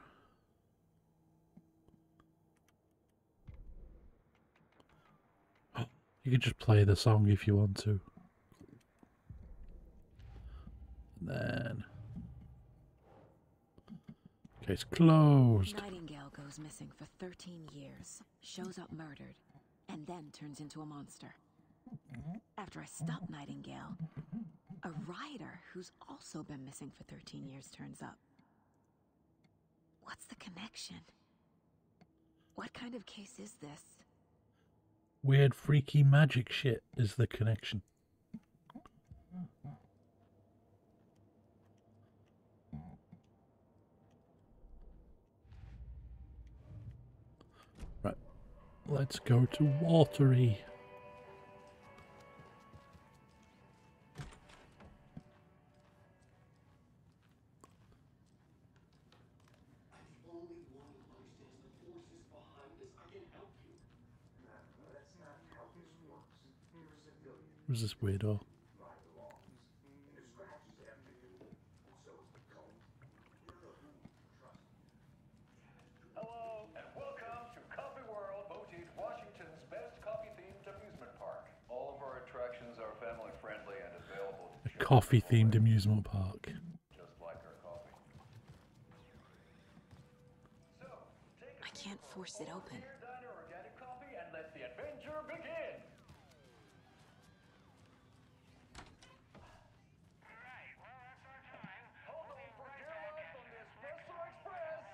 Speaker 1: *gasps* You could just play the song if you want to. And then. Case closed.
Speaker 19: Nightingale goes missing for 13 years, shows up murdered, and then turns into a monster. After I stop Nightingale, a rider who's also been missing for 13 years turns up. What's the connection? What kind of case is this?
Speaker 1: Weird, freaky magic shit is the connection. Let's go to Watery.
Speaker 16: Coffee
Speaker 1: themed amusement park.
Speaker 16: just like our coffee.
Speaker 9: I can't force it open.
Speaker 16: Diner organic coffee and let the adventure begin. Hold on for dear life on the Espresso Express.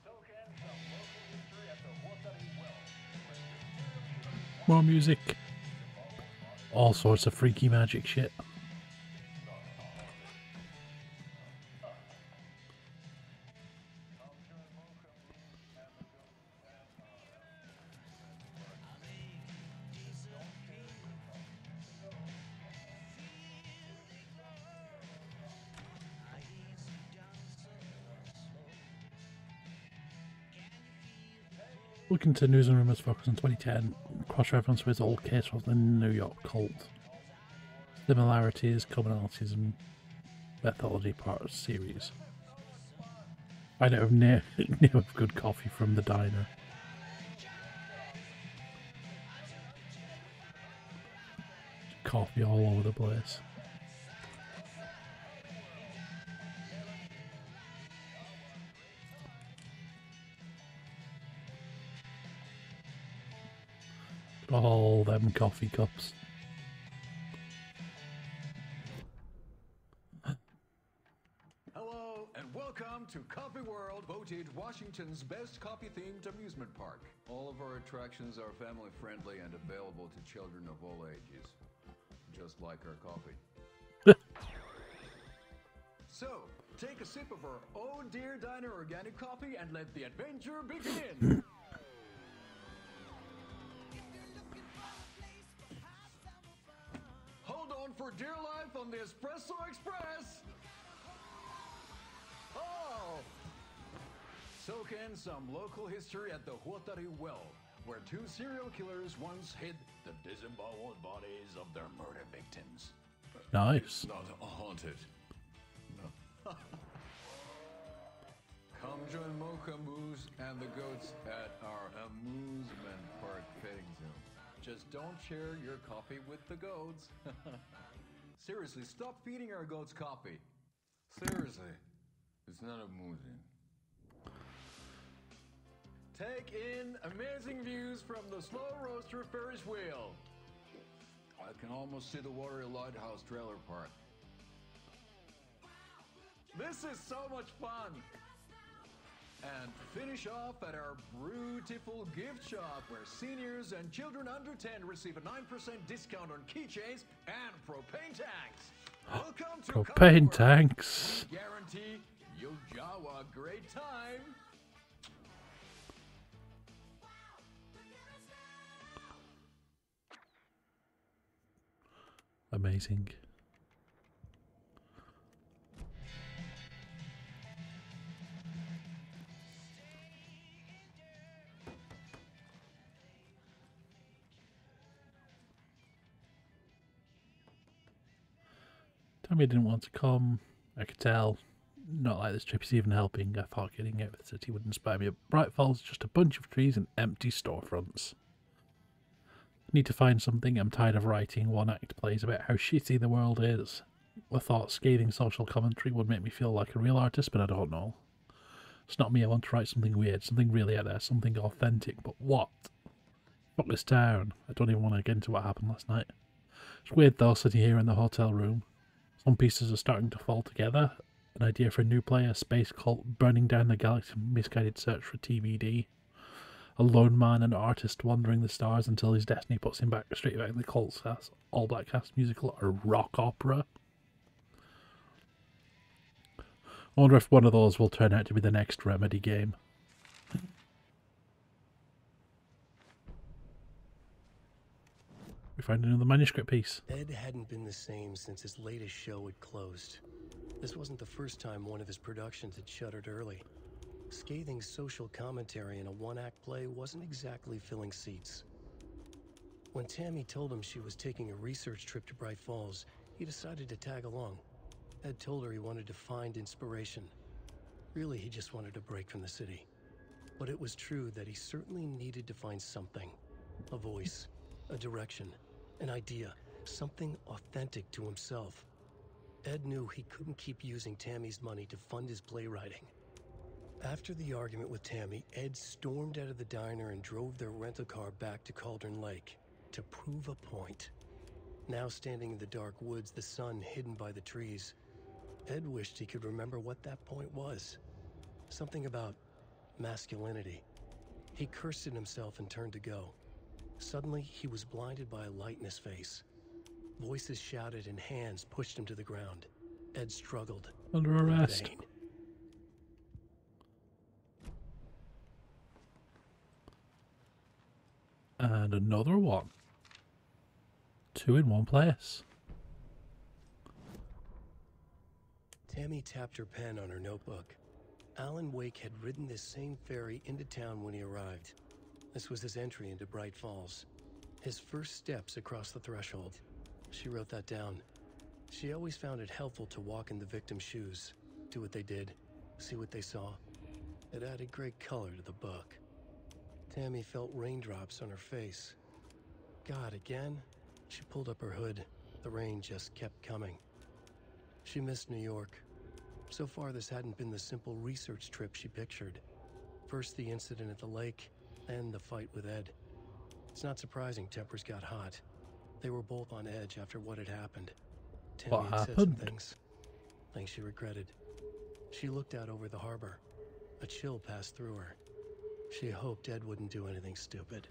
Speaker 16: Soak in some local history at the Watari Well.
Speaker 1: More music. All sorts of freaky magic shit. Looking to news and rumors focus on 2010, cross reference with old case of the New York cult. Similarities, commonalities, and methodology part of series. I know of *laughs* near, near of good coffee from the diner. Coffee all over the place. All them coffee cups.
Speaker 14: Hello, and welcome to Coffee World, voted Washington's best coffee-themed amusement park. All of our attractions are family-friendly and available to children of all ages, just like our coffee. *laughs* so, take a sip of our Oh Dear Diner organic coffee and let the adventure begin. *laughs* dear life on the Espresso Express. Oh! Soak in some local history at the Huatari Well, where two serial killers once hid the disemboweled bodies of their murder victims.
Speaker 1: Nice.
Speaker 14: Not haunted. No. *laughs* Come join Mocha Moose and the goats at our amusement park petting zoo. Just don't share your coffee with the goats. *laughs* Seriously, stop feeding our goats coffee. Seriously, it's not amusing. Take in amazing views from the Slow Roaster Ferris wheel. I can almost see the Watery Lighthouse trailer park. This is so much fun! And finish off at our beautiful gift shop where seniors and children under 10 receive a 9% discount on keychains and propane tanks. Welcome to
Speaker 1: Propane tanks.
Speaker 14: We guarantee you'll have a great time.
Speaker 1: Amazing. Tommy didn't want to come. I could tell. Not like this trip is even helping. I thought getting out of the city would inspire me. Bright Falls is just a bunch of trees and empty storefronts. Need to find something. I'm tired of writing one act plays about how shitty the world is. I thought scathing social commentary would make me feel like a real artist, but I don't know. It's not me. I want to write something weird, something really out there, something authentic. But what? Fuck this town. I don't even want to get into what happened last night. It's weird though, sitting here in the hotel room. Some pieces are starting to fall together. An idea for a new play, a space cult burning down the galaxy, misguided search for TBD. A lone man and artist wandering the stars until his destiny puts him back straight back in the cult's cast, all black cast musical or rock opera. I wonder if one of those will turn out to be the next Remedy game. Find another manuscript piece.
Speaker 2: Ed hadn't been the same since his latest show had closed. This wasn't the first time one of his productions had shuttered early. Scathing social commentary in a one act play wasn't exactly filling seats. When Tammy told him she was taking a research trip to Bright Falls, he decided to tag along. Ed told her he wanted to find inspiration. Really, he just wanted a break from the city. But it was true that he certainly needed to find something a voice, a direction, an idea, something authentic to himself. Ed knew he couldn't keep using Tammy's money to fund his playwriting. After the argument with Tammy, Ed stormed out of the diner and drove their rental car back to Cauldron Lake to prove a point. Now standing in the dark woods, the sun hidden by the trees, Ed wished he could remember what that point was. Something about masculinity. He cursed at himself and turned to go. Suddenly, he was blinded by a light in his face. Voices shouted and hands pushed him to the ground. Ed struggled.
Speaker 1: Under arrest. And another one. Two in one place.
Speaker 2: Tammy tapped her pen on her notebook. Alan Wake had ridden this same ferry into town when he arrived. This was his entry into Bright Falls. His first steps across the threshold. She wrote that down. She always found it helpful to walk in the victim's shoes, do what they did, see what they saw. It added great color to the book. Tammy felt raindrops on her face. God, again? She pulled up her hood. The rain just kept coming. She missed New York. So far, this hadn't been the simple research trip she pictured. First, the incident at the lake, then the fight with Ed. It's not surprising tempers got hot. They were both on edge after what had happened. Tammy
Speaker 1: What
Speaker 2: had said some things, things she regretted. She looked out over the harbor. A chill passed through her. She hoped Ed wouldn't do anything stupid.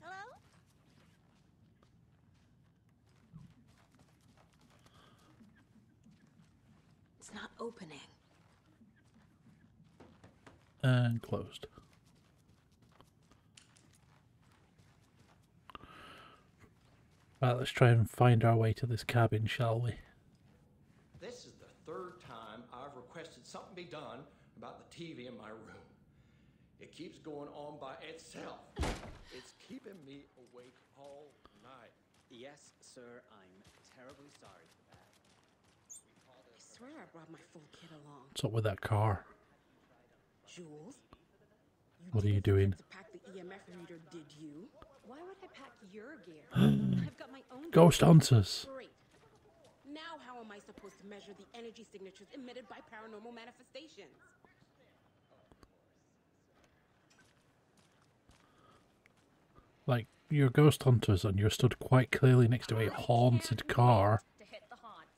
Speaker 6: Hello?
Speaker 9: It's not opening.
Speaker 1: And closed. Right, let's try and find our way to this cabin, shall we?
Speaker 20: This is the third time I've requested something be done about the TV in my room. It keeps going on by itself. It's keeping me awake all night.
Speaker 21: Yes, sir, I'm terribly sorry for that.
Speaker 22: I swear I brought my full kit along.
Speaker 1: What's up with that car?
Speaker 22: Jules,
Speaker 1: What are you doing?
Speaker 22: to pack the EMF reader, did you? Why would I pack your gear? *gasps* I've got my own.
Speaker 1: Ghost
Speaker 22: gear.
Speaker 1: hunters.
Speaker 22: Great. Now, how am I supposed to measure the energy signatures emitted by paranormal manifestations?
Speaker 1: Like, you're ghost hunters and you're stood quite clearly next to a haunted car.
Speaker 6: To hit the haunts.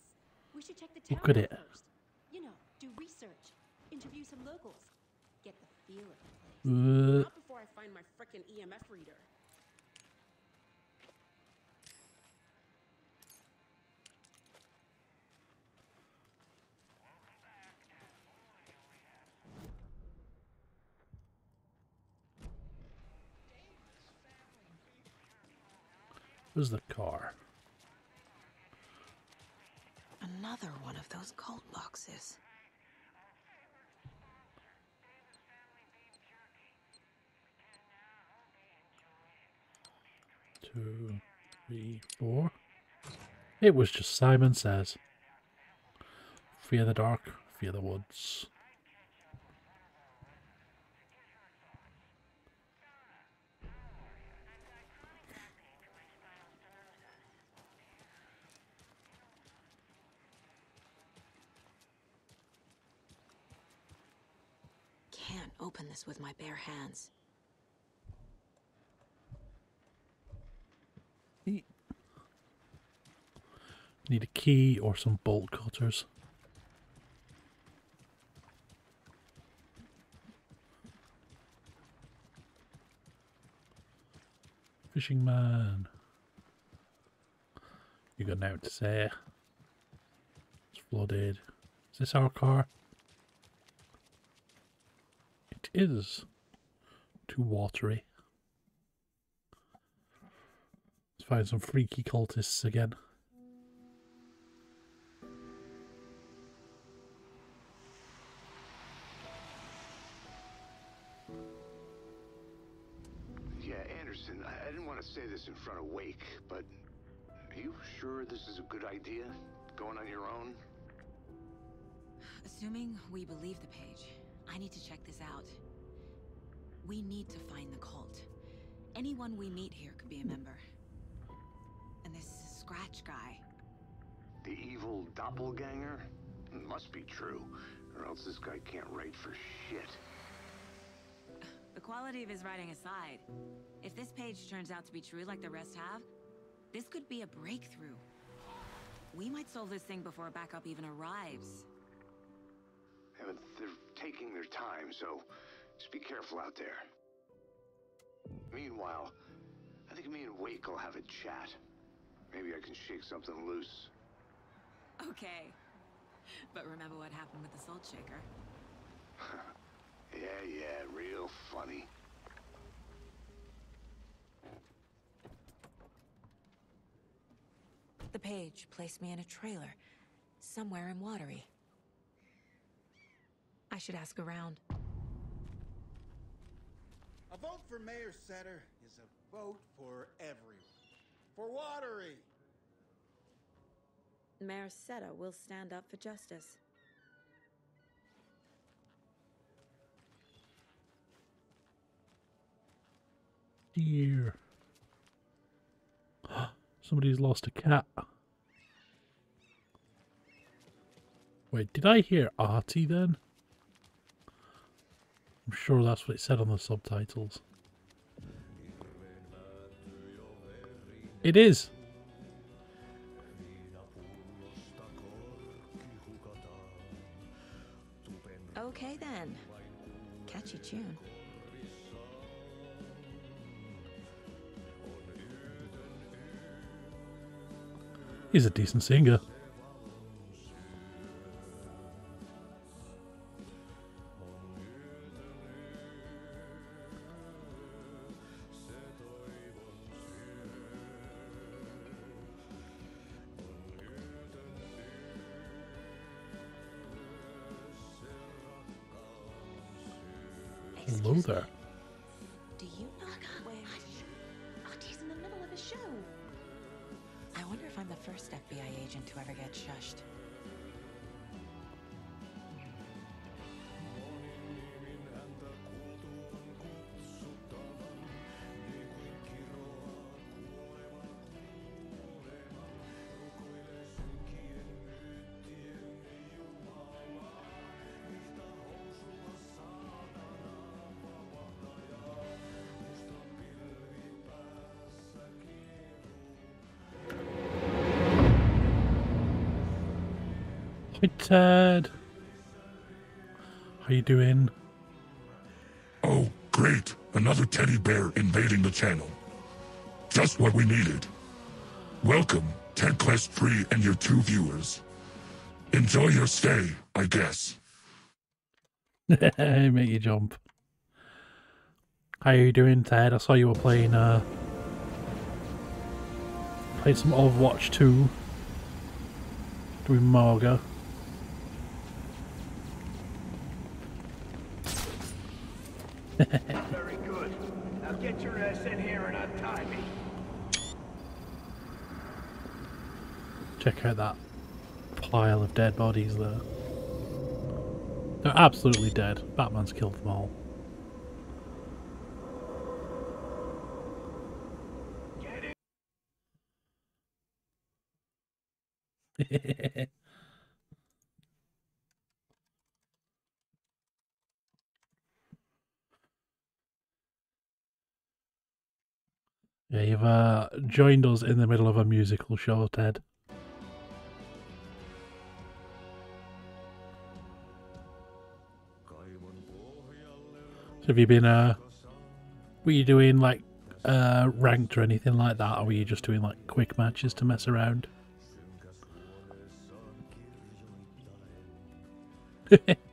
Speaker 6: We should check the
Speaker 1: Look at it.
Speaker 6: first. You know, do research, interview some locals, get the feel of the place.
Speaker 1: Uh,
Speaker 22: Not before I find my frickin' EMF reader.
Speaker 1: where's the car?
Speaker 9: Another one of those cult boxes.
Speaker 1: Two, three, four. It was just Simon Says. Fear the dark, fear the woods.
Speaker 9: Can't open this with my bare hands.
Speaker 1: Need a key or some bolt cutters. Fishing man. You got nothing to say. It's flooded. Is this our car? It is. Too watery. Let's find some freaky cultists again.
Speaker 4: Say this in front of Wake, but are you sure this is a good idea? Going on your own?
Speaker 9: Assuming we believe the page, I need to check this out. We need to find the cult. Anyone we meet here could be a member. And this Scratch guy.
Speaker 4: The evil doppelganger? It Must be true, or else this guy can't write for shit.
Speaker 9: Quality of his writing aside, if this page turns out to be true like the rest have, this could be a breakthrough. We might solve this thing before a backup even arrives.
Speaker 4: Yeah, they're taking their time, so just be careful out there. Meanwhile, I think me and Wake will have a chat. Maybe I can shake something loose.
Speaker 9: Okay. But remember what happened with the Salt Shaker? *laughs*
Speaker 4: Yeah, yeah, real funny.
Speaker 9: The page placed me in a trailer, somewhere in Watery. I should ask around.
Speaker 23: A vote for Mayor Setter is a vote for everyone. For Watery!
Speaker 9: Mayor Setter will stand up for justice.
Speaker 18: Dear. *gasps* Somebody's lost a cat. Wait, did I hear Ahti then? I'm sure that's what it said on the subtitles. It is.
Speaker 9: Okay then. Catchy tune.
Speaker 18: He's a decent singer. Hi Ted. How you doing?
Speaker 24: Oh, great. Another teddy bear invading the channel. Just what we needed. Welcome, Ted Quest 3 and your two viewers. Enjoy your stay, I guess. *laughs*
Speaker 18: Make you jump. How you doing, Ted? I saw you were playing uh played some Overwatch 2 doing Mauga.
Speaker 1: Very good. Now get your ass in here and untie me.
Speaker 18: Check out that pile of dead bodies there. They're absolutely dead. Batman's killed them all. *laughs* yeah, you've uh, joined us in the middle of a musical show, Ted. So have you been uh were you doing like uh ranked or anything like that or were you just doing like quick matches to mess around? *laughs*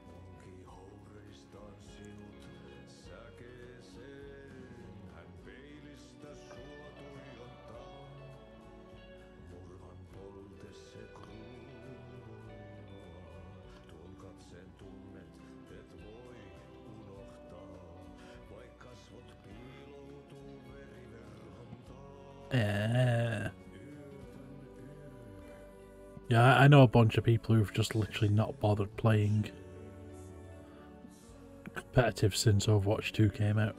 Speaker 1: know a bunch of people who've just literally not bothered playing competitive since Overwatch 2 came out.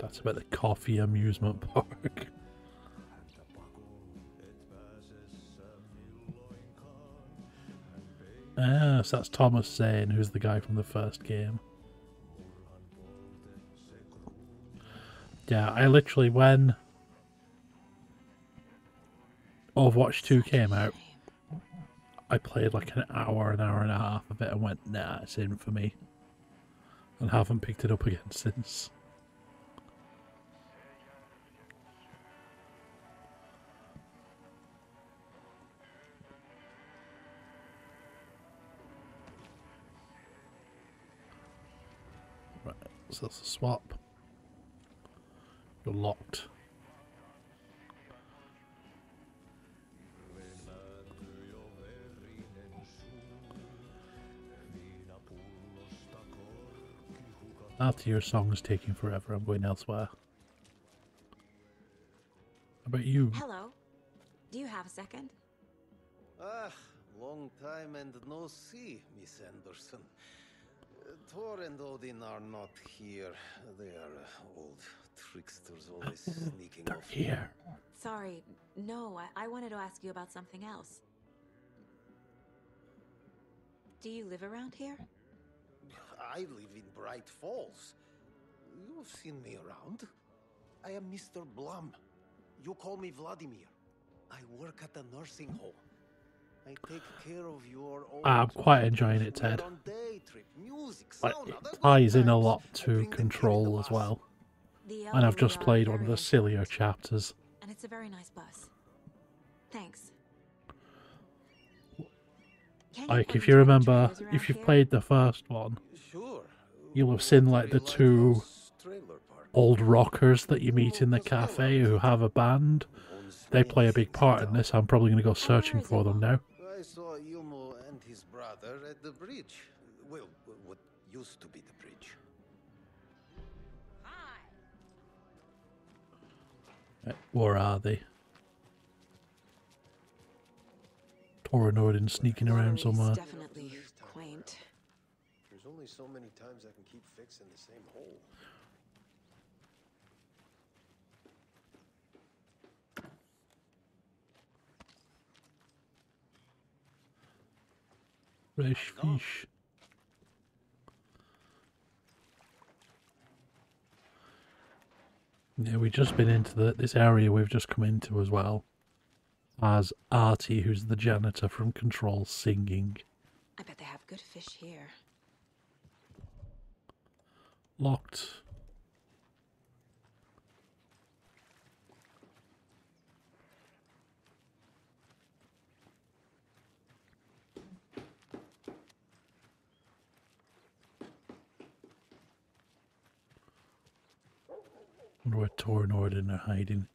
Speaker 1: That's about the coffee amusement *laughs* park. So that's Thomas Zane, who's the guy from the first game. Yeah, I literally, when Overwatch 2 came out, I played like an hour, an hour and a half of it and went, nah, it's in for me. And haven't picked it up again *laughs* since. So that's a swap. You're locked. After your song is taking forever, I'm going elsewhere. How about you?
Speaker 9: Hello. Do you have a second?
Speaker 3: Ah, long time and no see, Miss Anderson. Tor and Odin are not here. They are uh, old tricksters always *laughs* sneaking
Speaker 1: They're
Speaker 3: off.
Speaker 1: here.
Speaker 9: Sorry. No, I, I wanted to ask you about something else. Do you live around here?
Speaker 3: I live in Bright Falls. You've seen me around. I am Mr. Blum. You call me Vladimir. I work at a nursing home.
Speaker 1: I'm quite enjoying it, Ted.
Speaker 3: on day music,
Speaker 1: Like,
Speaker 3: sauna,
Speaker 1: it ties in a lot to Control as well. And I've just played one of the sillier chapters.
Speaker 9: And it's a very nice bus. Thanks.
Speaker 1: Like, if you remember, if you've
Speaker 9: here?
Speaker 1: played the first one,
Speaker 3: Sure.
Speaker 1: you'll have seen like the two old rockers that you meet in the cafe who have a band. They play a big part in this. I'm probably going to go searching for them now.
Speaker 3: I saw Yumo and his at the bridge. Well, what used to be the bridge.
Speaker 1: Uh, Or are they? Tor and Odin sneaking around somewhere.
Speaker 9: definitely quaint.
Speaker 2: There's only so many times I can keep fixing the same hole.
Speaker 1: Fresh fish. Yeah, we've just been into the, this area we've just come into as well. As Ahti, who's the janitor from Control, singing.
Speaker 9: I bet they have good fish here.
Speaker 1: Locked. Wonder where Tor and are hiding.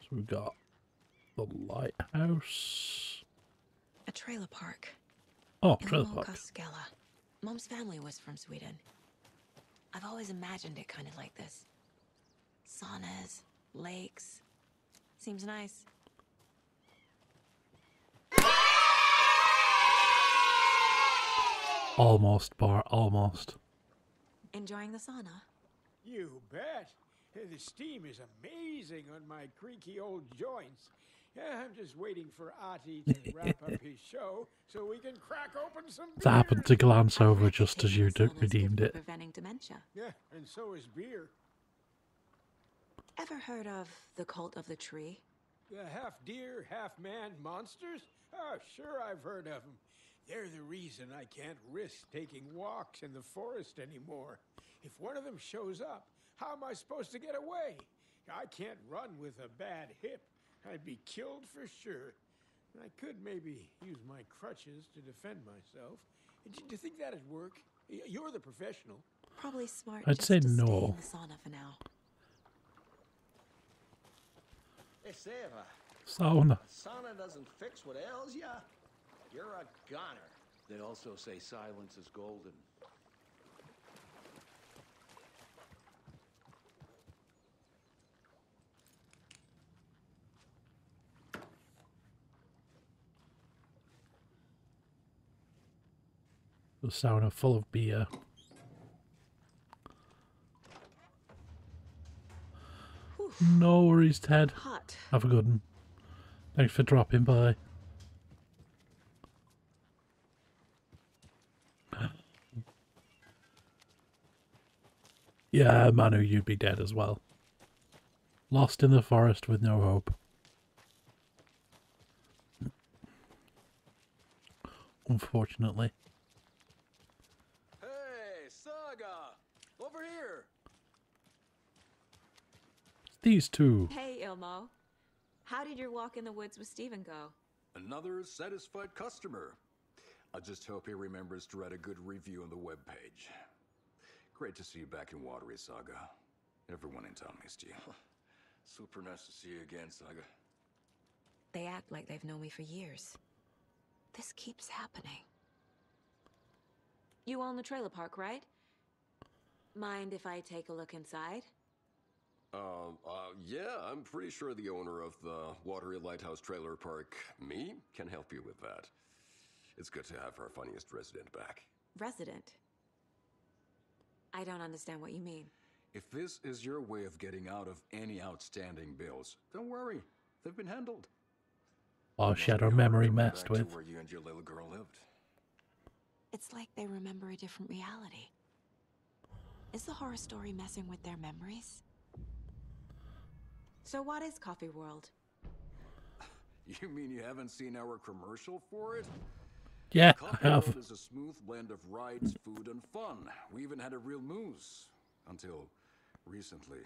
Speaker 1: So we've got the lighthouse.
Speaker 9: A trailer park.
Speaker 1: Oh, trailer park.
Speaker 9: Mokaskela. Mom's family was from Sweden. I've always imagined it kind of like this. Saunas, lakes. Seems nice.
Speaker 1: Almost, bar, almost.
Speaker 9: Enjoying the sauna?
Speaker 23: You bet. The steam is amazing on my creaky old joints. Yeah, I'm just waiting for Ahti to *laughs* wrap up his show so we can crack open some
Speaker 1: I happened to glance over just as you d- redeemed it.
Speaker 9: Preventing dementia.
Speaker 23: Yeah, and so is beer.
Speaker 9: Ever heard of the cult of the tree?
Speaker 23: The half deer, half man monsters? Oh, sure, I've heard of them. They're the reason I can't risk taking walks in the forest anymore. If one of them shows up, how am I supposed to get away? I can't run with a bad hip. I'd be killed for sure. I could maybe use my crutches to defend myself. Do you think that'd work? You're the professional.
Speaker 9: Probably smart.
Speaker 1: I'd
Speaker 9: just
Speaker 1: say
Speaker 9: to stay in
Speaker 1: no.
Speaker 9: the sauna for now.
Speaker 20: Hey, Sarah.
Speaker 1: Sauna.
Speaker 20: Sauna doesn't fix what ails ya. You're a goner.
Speaker 25: They also say silence is golden.
Speaker 1: The sauna full of beer. No worries, Ted.
Speaker 9: Hot.
Speaker 1: Have a good one. Thanks for dropping by. Yeah, Manu, you'd be dead as well. Lost in the forest with no hope. Unfortunately.
Speaker 14: Hey, Saga! Over here!
Speaker 1: These two.
Speaker 9: Hey, Ilmo. How did your walk in the woods with Steven go?
Speaker 14: Another satisfied customer. I just hope he remembers to write a good review on the webpage. Great to see you back in Watery, Saga. Everyone in town missed you. *laughs* Super nice to see you again, Saga.
Speaker 9: They act like they've known me for years. This keeps happening. You own the trailer park, right? Mind if I take a look inside?
Speaker 26: Uh, uh, yeah, I'm pretty sure the owner of the Watery Lighthouse Trailer Park, me, can help you with that. It's good to have our funniest resident back.
Speaker 9: Resident? I don't understand what you mean.
Speaker 14: If this is your way of getting out of any outstanding bills, don't worry. They've been handled.
Speaker 1: Oh, she had her memory messed with.
Speaker 14: where you and your little girl lived.
Speaker 9: It's like they remember a different reality. Is the horror story messing with their memories? So what is Coffee World? *laughs*
Speaker 14: You mean you haven't seen our commercial for it?
Speaker 1: Yeah,
Speaker 14: Coffee
Speaker 1: I have.
Speaker 14: World is a smooth blend of rides, food, and fun. We even had a real moose until recently.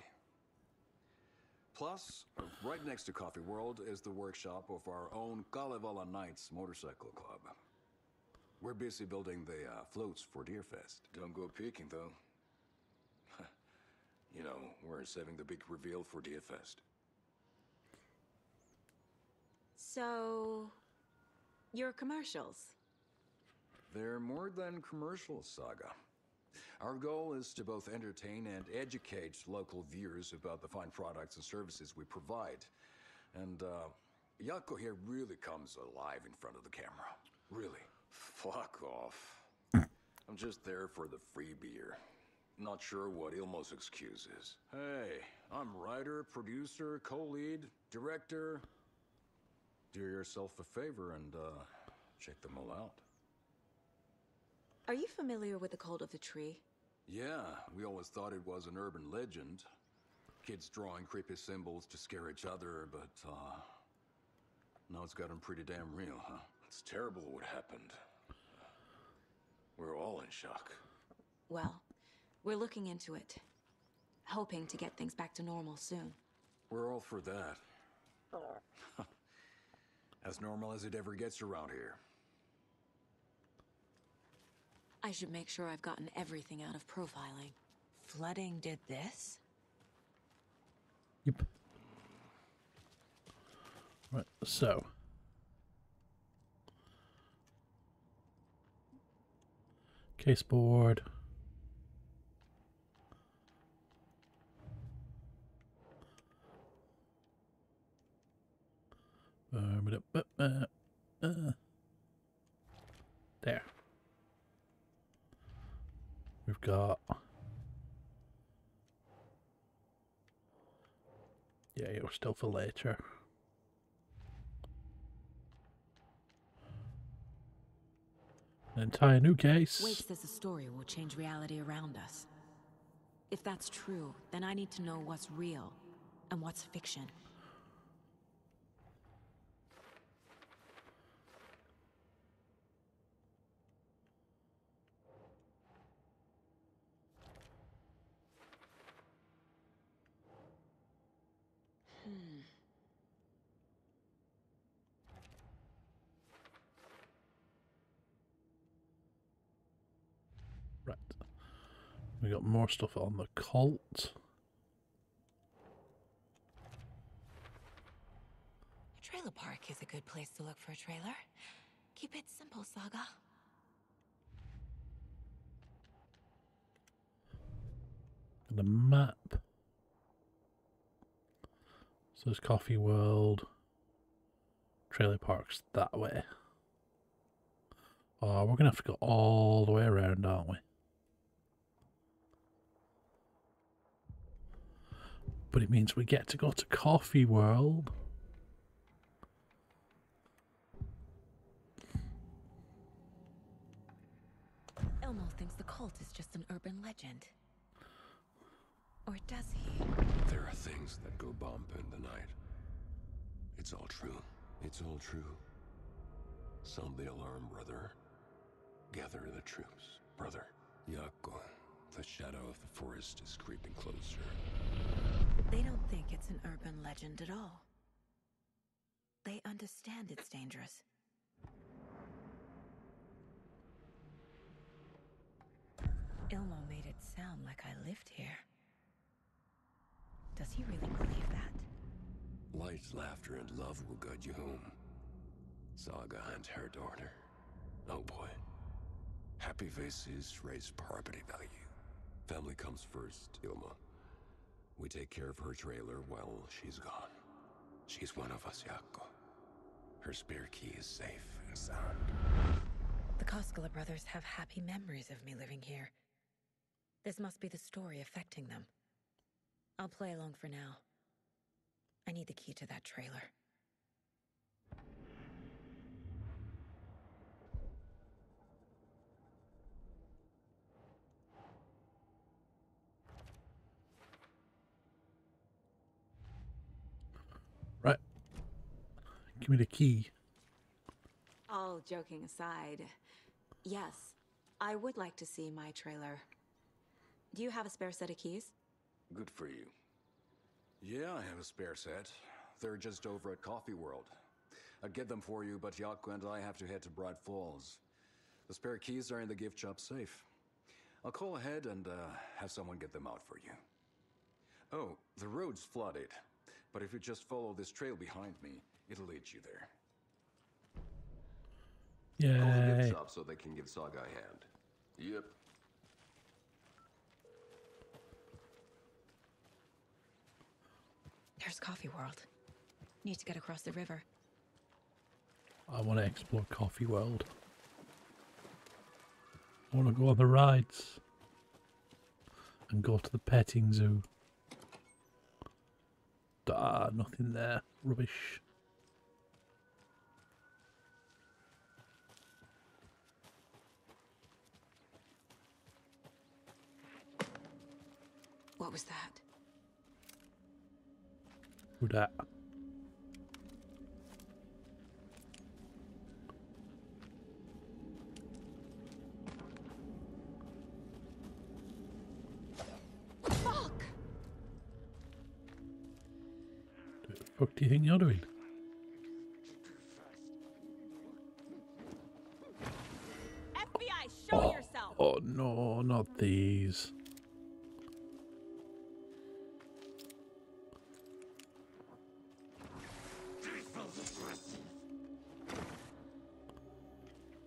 Speaker 14: Plus, uh, right next to Coffee World is the workshop of our own Kalevala Knights Motorcycle Club. We're busy building the uh, floats for Deerfest. Don't go peeking, though. You know, we're saving the big reveal for Deerfest.
Speaker 9: So, your commercials.
Speaker 14: They're more than commercials, Saga. Our goal is to both entertain and educate local viewers about the fine products and services we provide. And, uh, Jaakko here really comes alive in front of the camera. Really. Fuck off. I'm just there for the free beer. Not sure what Ilmo's excuse is. Hey, I'm writer, producer, co-lead, director. Do yourself a favor and, uh, check them all out.
Speaker 9: Are you familiar with the cult of the tree?
Speaker 14: Yeah, we always thought it was an urban legend. Kids drawing creepy symbols to scare each other, but, uh... Now it's gotten pretty damn real, huh? It's terrible what happened. We're all in shock.
Speaker 9: Well, we're looking into it. Hoping to get things back to normal soon.
Speaker 14: We're all for that. *laughs* as normal as it ever gets around here.
Speaker 9: I should make sure I've gotten everything out of profiling. Flooding did this?
Speaker 1: Yep. Right, so. Case board. Uh, but, but, uh, uh. There. We've got. Yeah, you're still for later. An entire new case.
Speaker 9: Wake says the story will change reality around us. If that's true, then I need to know what's real and what's fiction.
Speaker 1: Right. We got more stuff on the cult.
Speaker 9: Trailer park is a good place to look for a trailer. Keep it simple, Saga.
Speaker 1: The map. So there's Coffee World. Trailer parks that way. Oh, we're gonna have to go all the way around, aren't we? But it means we get to go to Coffee World.
Speaker 9: Ilmo thinks the cult is just an urban legend. Or does he?
Speaker 26: There are things that go bump in the night. It's all true. It's all true. Sound the alarm, brother. Gather the troops, brother. Jaakko, the shadow of the forest is creeping closer.
Speaker 9: They don't think it's an urban legend at all. They understand it's dangerous. Ilmo made it sound like I lived here. Does he really believe that?
Speaker 26: Light, laughter, and love will guide you home. Saga and her daughter. Oh boy. Happy faces raise property value. Family comes first, Ilmo. We take care of her trailer while she's gone. She's one of us, Jaakko. Her spare key is safe and sound.
Speaker 9: The Koskela brothers have happy memories of me living here. This must be the story affecting them. I'll play along for now. I need the key to that trailer.
Speaker 1: Give me the key.
Speaker 27: All joking aside, yes, I would like to see my trailer. Do you have a spare set of keys?
Speaker 14: Good for you. Yeah, I have a spare set. They're just over at Coffee World. I'd get them for you, but Jaakko and I have to head to Bright Falls. The spare keys are in the gift shop safe. I'll call ahead and uh, have someone get them out for you. Oh, the road's flooded, but if you just follow this trail behind me, it'll lead you there.
Speaker 26: Call the gift shop so they can give Saga a hand. Yep.
Speaker 9: There's Coffee World. Need to get across the river.
Speaker 1: I want to explore Coffee World. I want to go on the rides. And go to the petting zoo. Ah, nothing there. Rubbish.
Speaker 9: What was that?
Speaker 1: Who dat?
Speaker 9: Fuck!
Speaker 1: The fuck do you think you're doing?
Speaker 27: FBI, show
Speaker 1: oh,
Speaker 27: yourself!
Speaker 1: oh no, not these.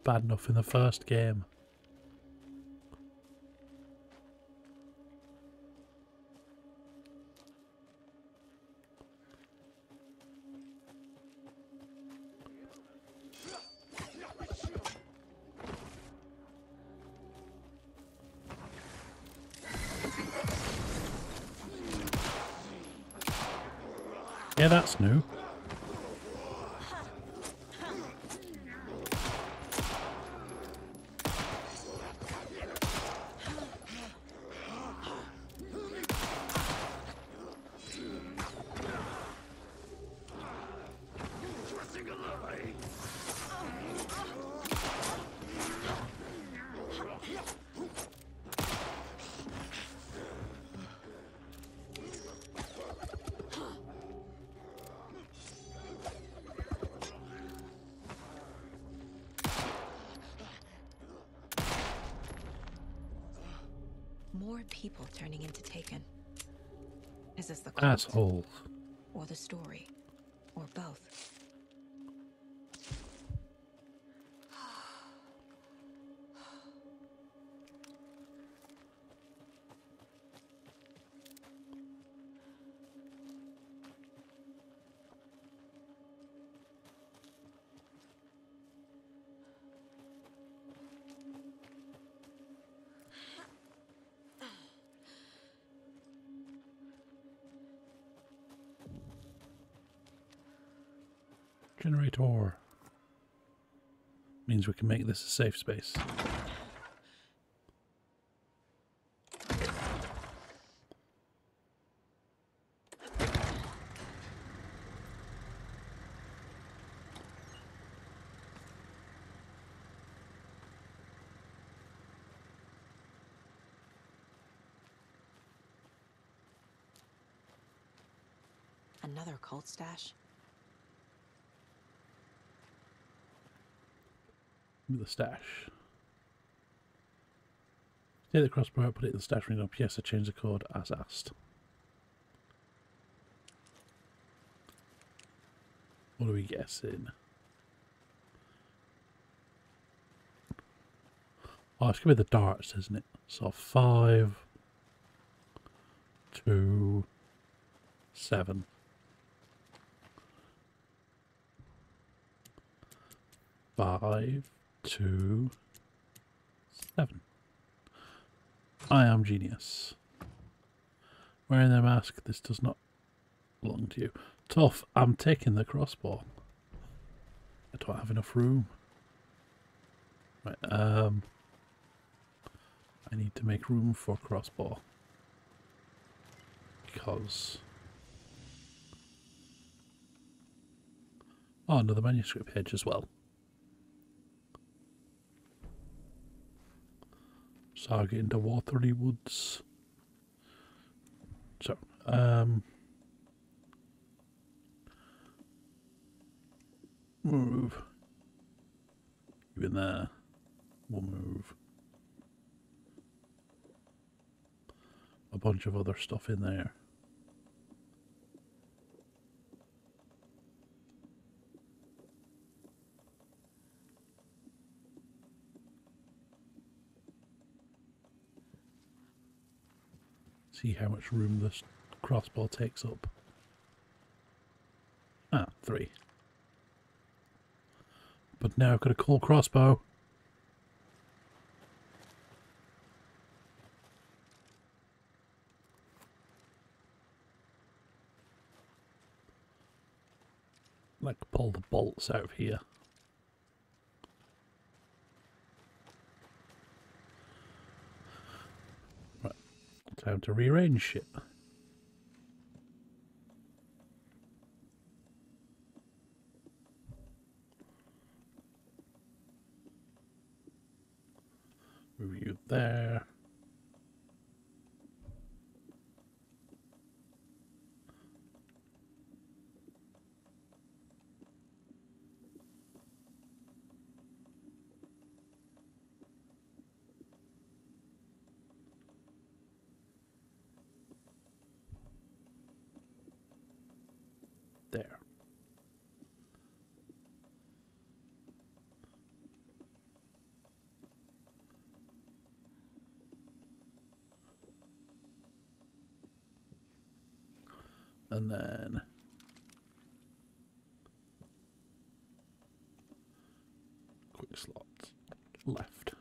Speaker 1: Bad enough in the first game. Generator. Means we can make this a safe space.
Speaker 9: Another cult stash?
Speaker 1: The stash. Take the crossbow out, put it in the stash ring up. Yes, I changed the code as asked. What are we guessing? Oh, it's going to be the darts, isn't it? So five, two, seven. Five, two, seven. I am genius. Wearing the mask, this does not belong to you. Tough, I'm taking the crossbow. I don't have enough room. Right, um... I need to make room for crossbow. Because... Oh, another manuscript page as well. Saga into Watery Woods. So, um, move. You in there. We'll move. A bunch of other stuff in there. See how much room this crossbow takes up. Ah, three. But now I've got a cool crossbow. Like pull the bolts out of here. Time to rearrange shit. Move you there. there. And then quick slots left.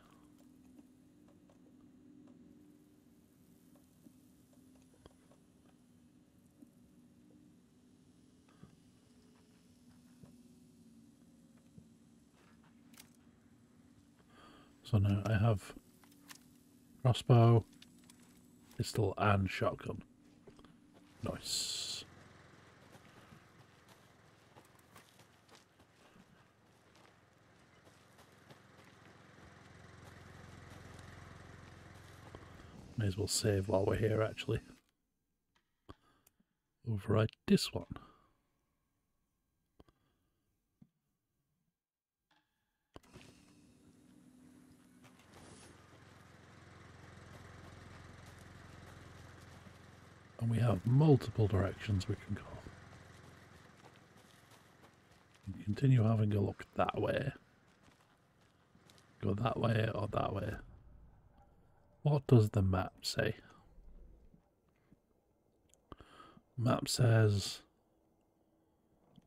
Speaker 1: So now I have crossbow, pistol, and shotgun. Nice. May as well save while we're here, actually. Override this one. And we have multiple directions we can go. Continue having a look that way. Go that way or that way. What does the map say? Map says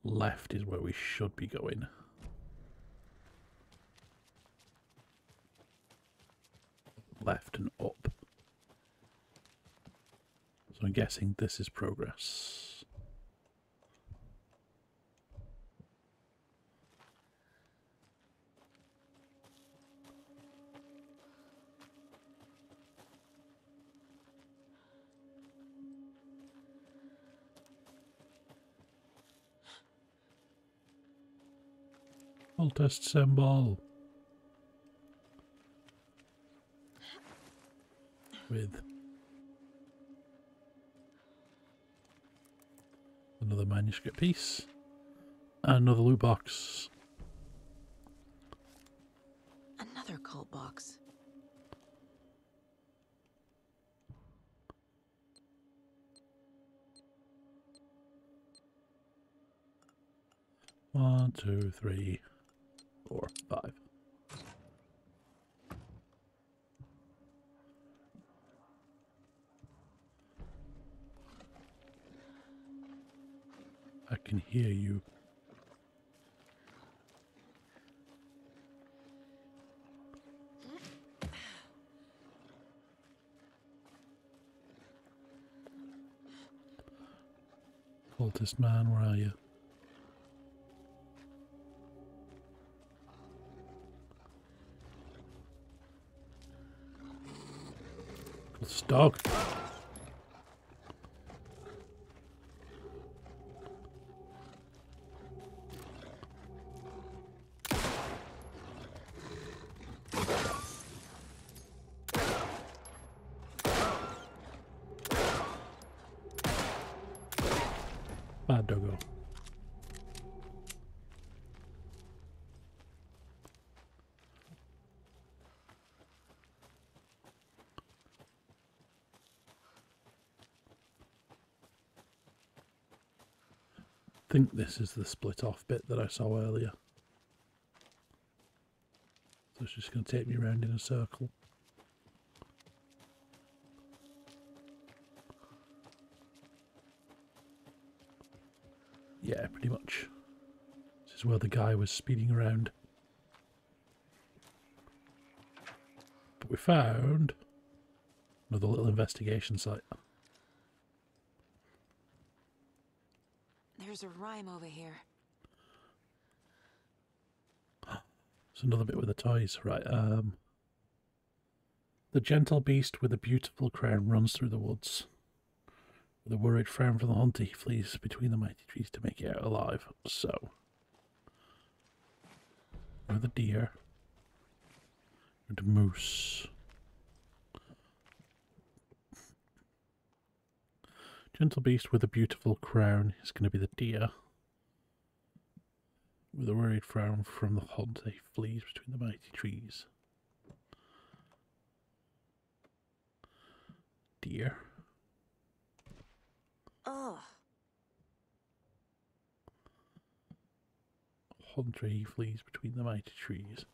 Speaker 1: left is where we should be going. Left and up. So I'm guessing this is progress. Cultist symbol. With another manuscript piece. And another loot box.
Speaker 19: Another cult box.
Speaker 1: One, two, three, five. I can hear you. Cultist man, where are you? Dog. Bad doggo. Think this is the split off bit that I saw earlier. So it's just going to take me around in a circle. Yeah, pretty much. This is where the guy was speeding around. But we found another little investigation site.
Speaker 9: There's a rhyme over here.
Speaker 1: It's another bit with the toys, right? Um, the gentle beast with a beautiful crown runs through the woods. With a worried frown from the hunter, he flees between the mighty trees to make it out alive. So, with a deer, and moose. Gentle beast with a beautiful crown is going to be the deer. With a worried frown from the hunter, he flees between the mighty trees. Deer.
Speaker 9: Ugh.
Speaker 1: Hunter, he flees between the mighty trees.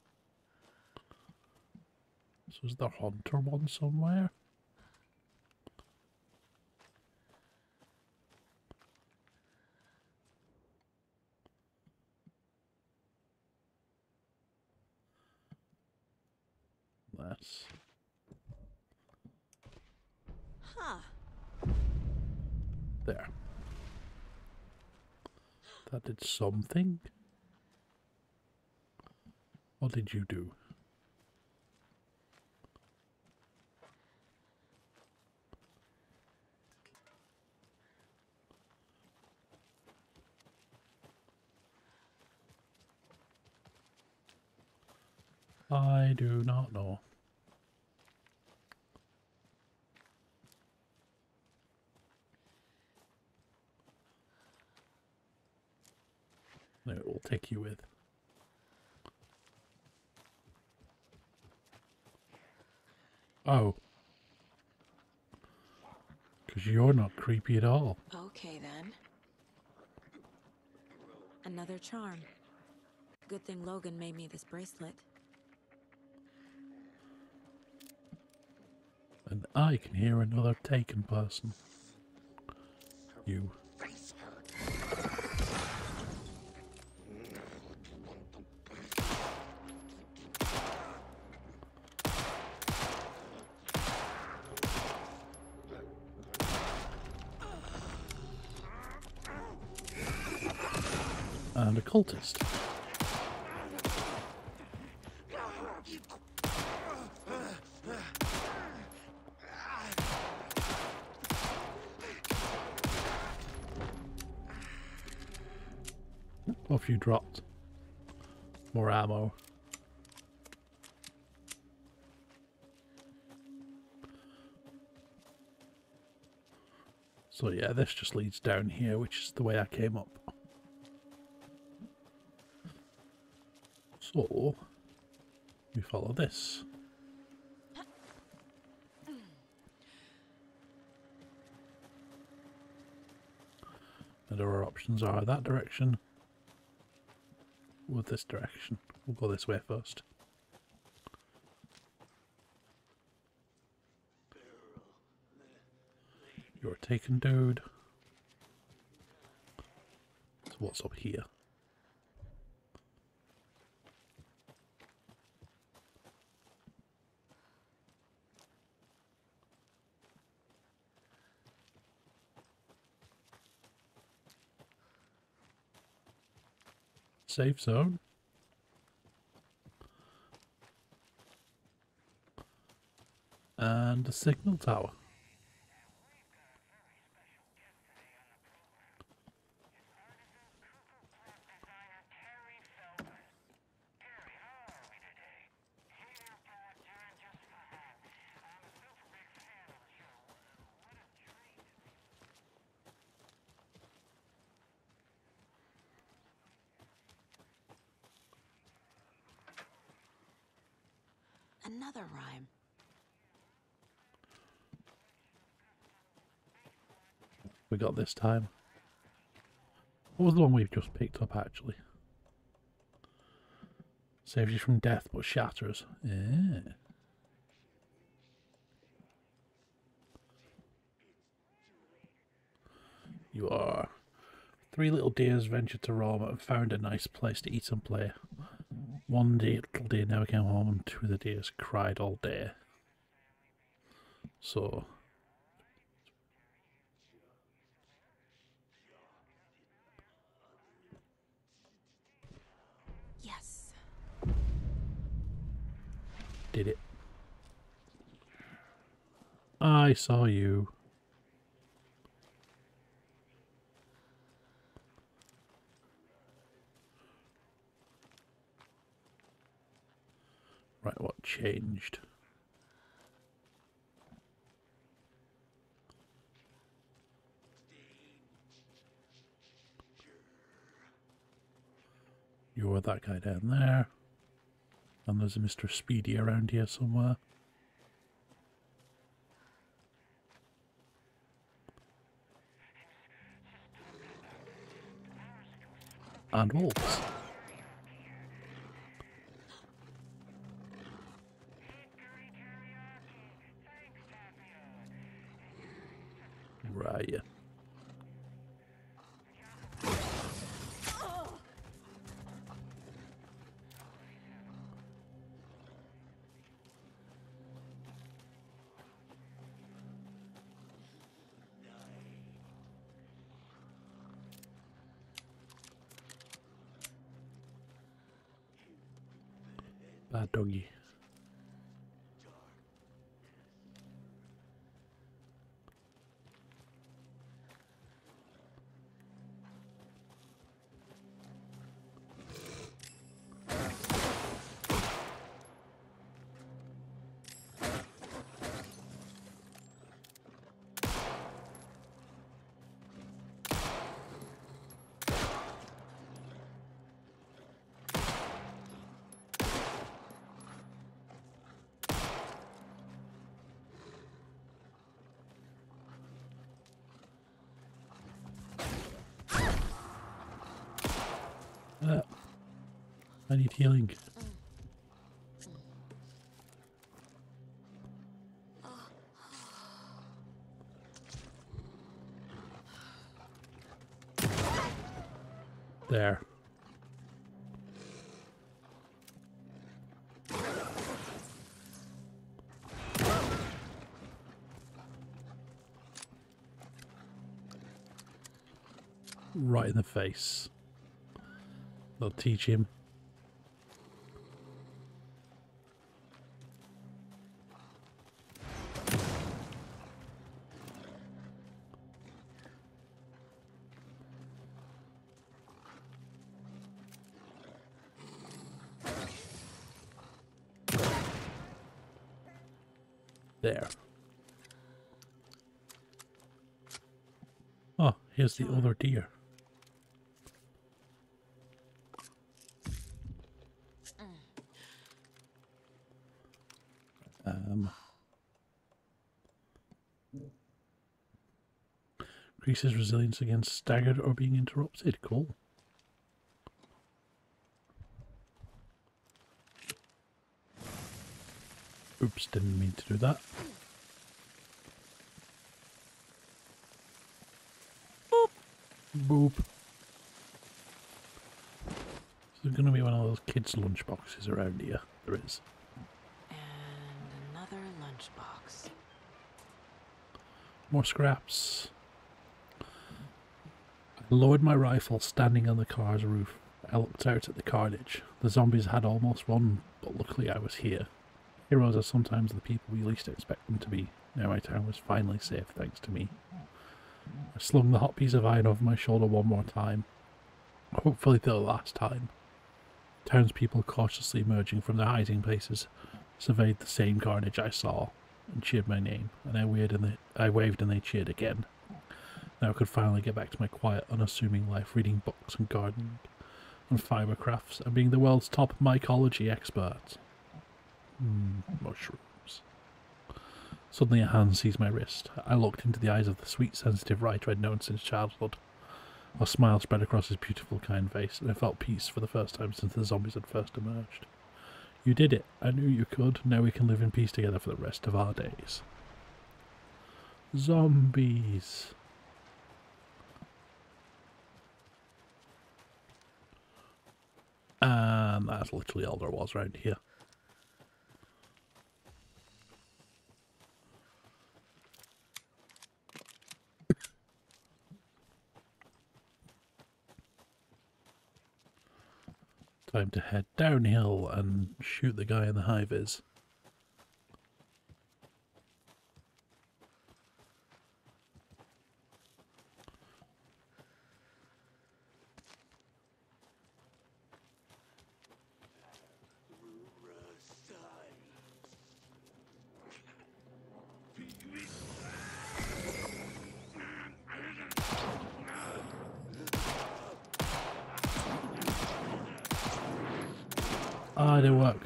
Speaker 1: So is there hunter one somewhere?
Speaker 9: Huh.
Speaker 1: there. That did something. What did you do? I do not know. It will take you with. Oh. Because you're not creepy at all.
Speaker 9: Okay then. Another charm. Good thing Logan made me this bracelet.
Speaker 1: And I can hear another taken person. You. And a cultist. Off you dropped. More ammo. So yeah, this just leads down here, which is the way I came up. So, we follow this. And our options are that direction or this direction. We'll go this way first. You're taken, dude. So what's up here? Safe zone. And a signal tower.
Speaker 9: Another rhyme.
Speaker 1: We got this time. What was the one we've just picked up actually? Saves you from death but shatters. Yeah. You are. Three little deers ventured to Rome and found a nice place to eat and play. One day, little deer never came home, and two of the deers cried all day. So,
Speaker 9: Yes.
Speaker 1: Did it. I saw you. Right, what changed? You're that guy down there. And there's a Mr. Speedy around here somewhere. And wolves. Right. Uh, I need healing. There. Right in the face. They'll teach him. There. Oh, here's the other deer. Um, increases resilience against staggered or being interrupted. Cool. Oops, didn't mean to do that. Boop. Boop. There's going to be one of those kids' lunchboxes around here. There is.
Speaker 9: And another lunchbox.
Speaker 1: More scraps. Lowered my rifle standing on the car's roof. I looked out at the carnage. The zombies had almost won, but luckily I was here. Heroes are sometimes the people we least expect them to be. Now my town was finally safe thanks to me. I slung the hot piece of iron over my shoulder one more time. Hopefully the last time. Townspeople cautiously emerging from their hiding places surveyed the same carnage I saw and cheered my name, and I waved and they, I waved and they cheered again. Now I could finally get back to my quiet, unassuming life reading books and gardening and fibre crafts and being the world's top mycology expert. Mm, mushrooms. Suddenly a hand seized my wrist. I looked into the eyes of the sweet, sensitive writer I'd known since childhood. A smile spread across his beautiful, kind face, and I felt peace for the first time since the zombies had first emerged. You did it. I knew you could. Now we can live in peace together for the rest of our days. Zombies. And that's literally all there was around here. *coughs* Time to head downhill and shoot the guy in the high vis. Ah, it didn't work.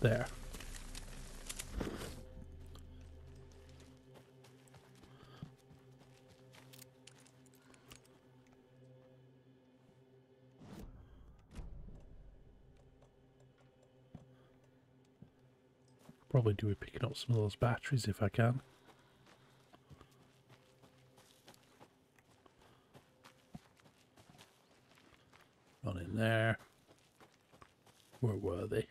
Speaker 1: There. Probably do it picking up some of those batteries if I can. Not in there. Where were they?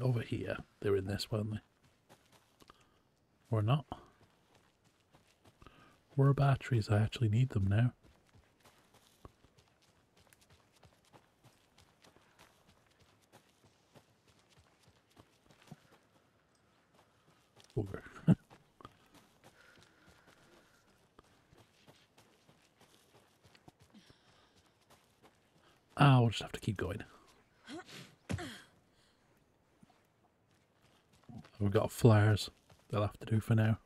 Speaker 1: Over here? They're in this, weren't they? Or not? Where batteries? I actually need them now. Booger. *laughs* Ah, we'll just have to keep going. We've got flares. They'll have to do for now.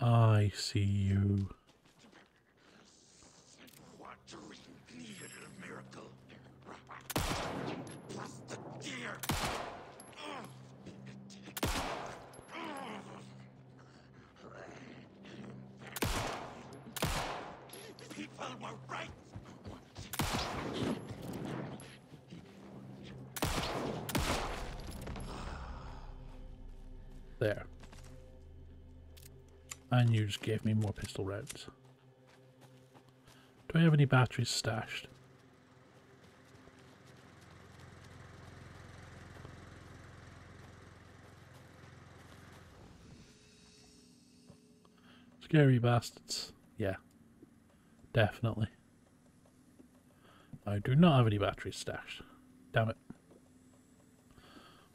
Speaker 1: I see you.
Speaker 15: needed a miracle. Plus the deer. People were right.
Speaker 1: There. And you just gave me more pistol rounds. Do I have any batteries stashed? Scary bastards. Yeah. Definitely. I do not have any batteries stashed. Damn it.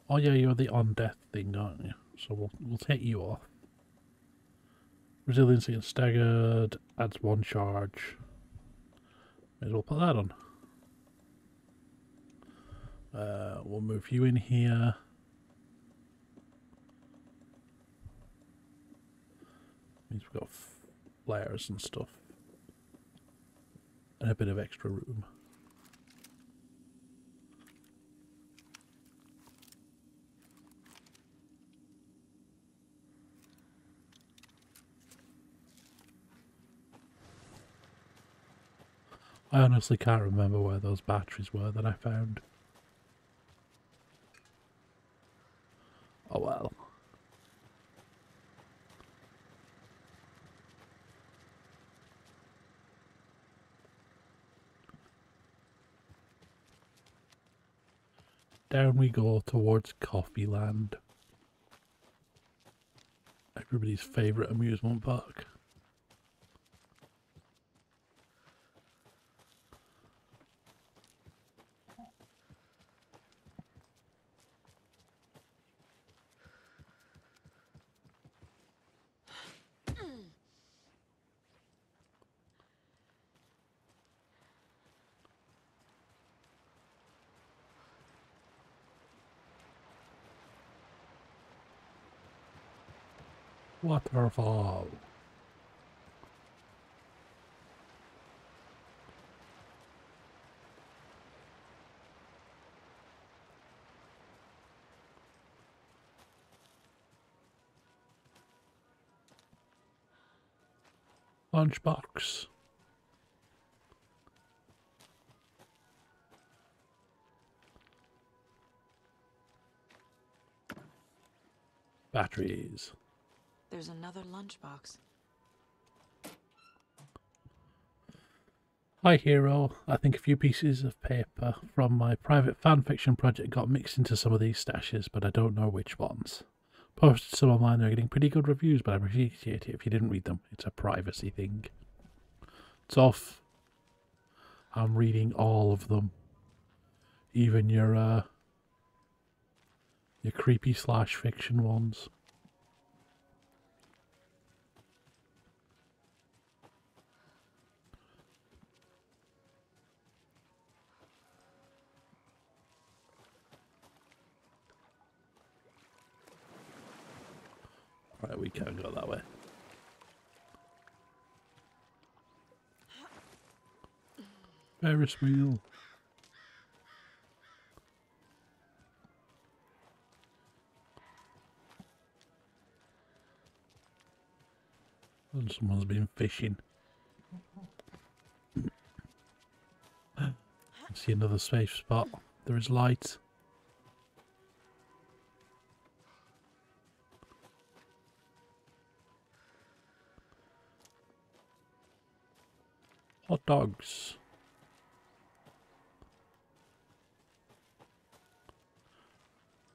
Speaker 1: Oh yeah, you're the on death thing, aren't you? So we'll we'll take you off. Resiliency and staggered adds one charge. May as well put that on. Uh, we'll move you in here. Means we've got flares and stuff. And a bit of extra room. I honestly can't remember where those batteries were that I found. Oh well. Down we go towards Coffee Land. Everybody's favourite amusement park. Waterfall. Lunchbox. Batteries.
Speaker 9: There's another lunchbox.
Speaker 1: Hi Hero, I think a few pieces of paper from my private fanfiction project got mixed into some of these stashes, but I don't know which ones. Posted some online, they're getting pretty good reviews, but I appreciate it if you didn't read them. It's a privacy thing. It's off. I'm reading all of them. Even your, uh, your creepy slash fiction ones. Right, we can't go that way. Ferris wheel. And someone's been fishing. See another safe spot. There is light. dogs.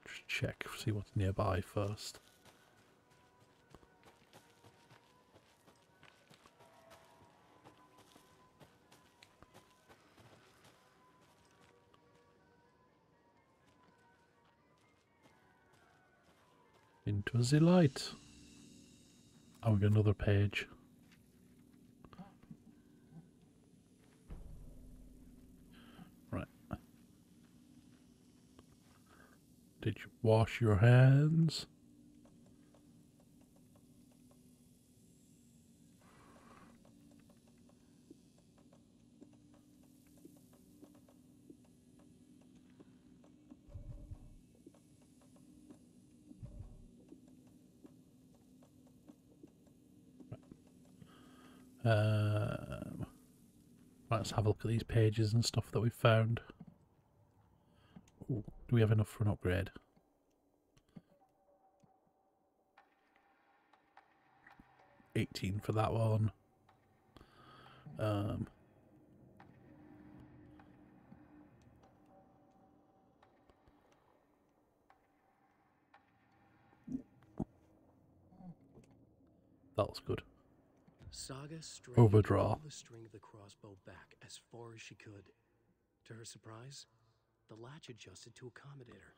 Speaker 1: Just check, see what's nearby first. Into the light. I'll get another page. Did you wash your hands? Um, let's have a look at these pages and stuff that we've found. Ooh, do we have enough for an upgrade? Eighteen for that one. Um, that was good.
Speaker 2: Saga
Speaker 1: Overdraw.
Speaker 2: the string of the crossbow back as far as she could. To her surprise, the latch adjusted to accommodate her.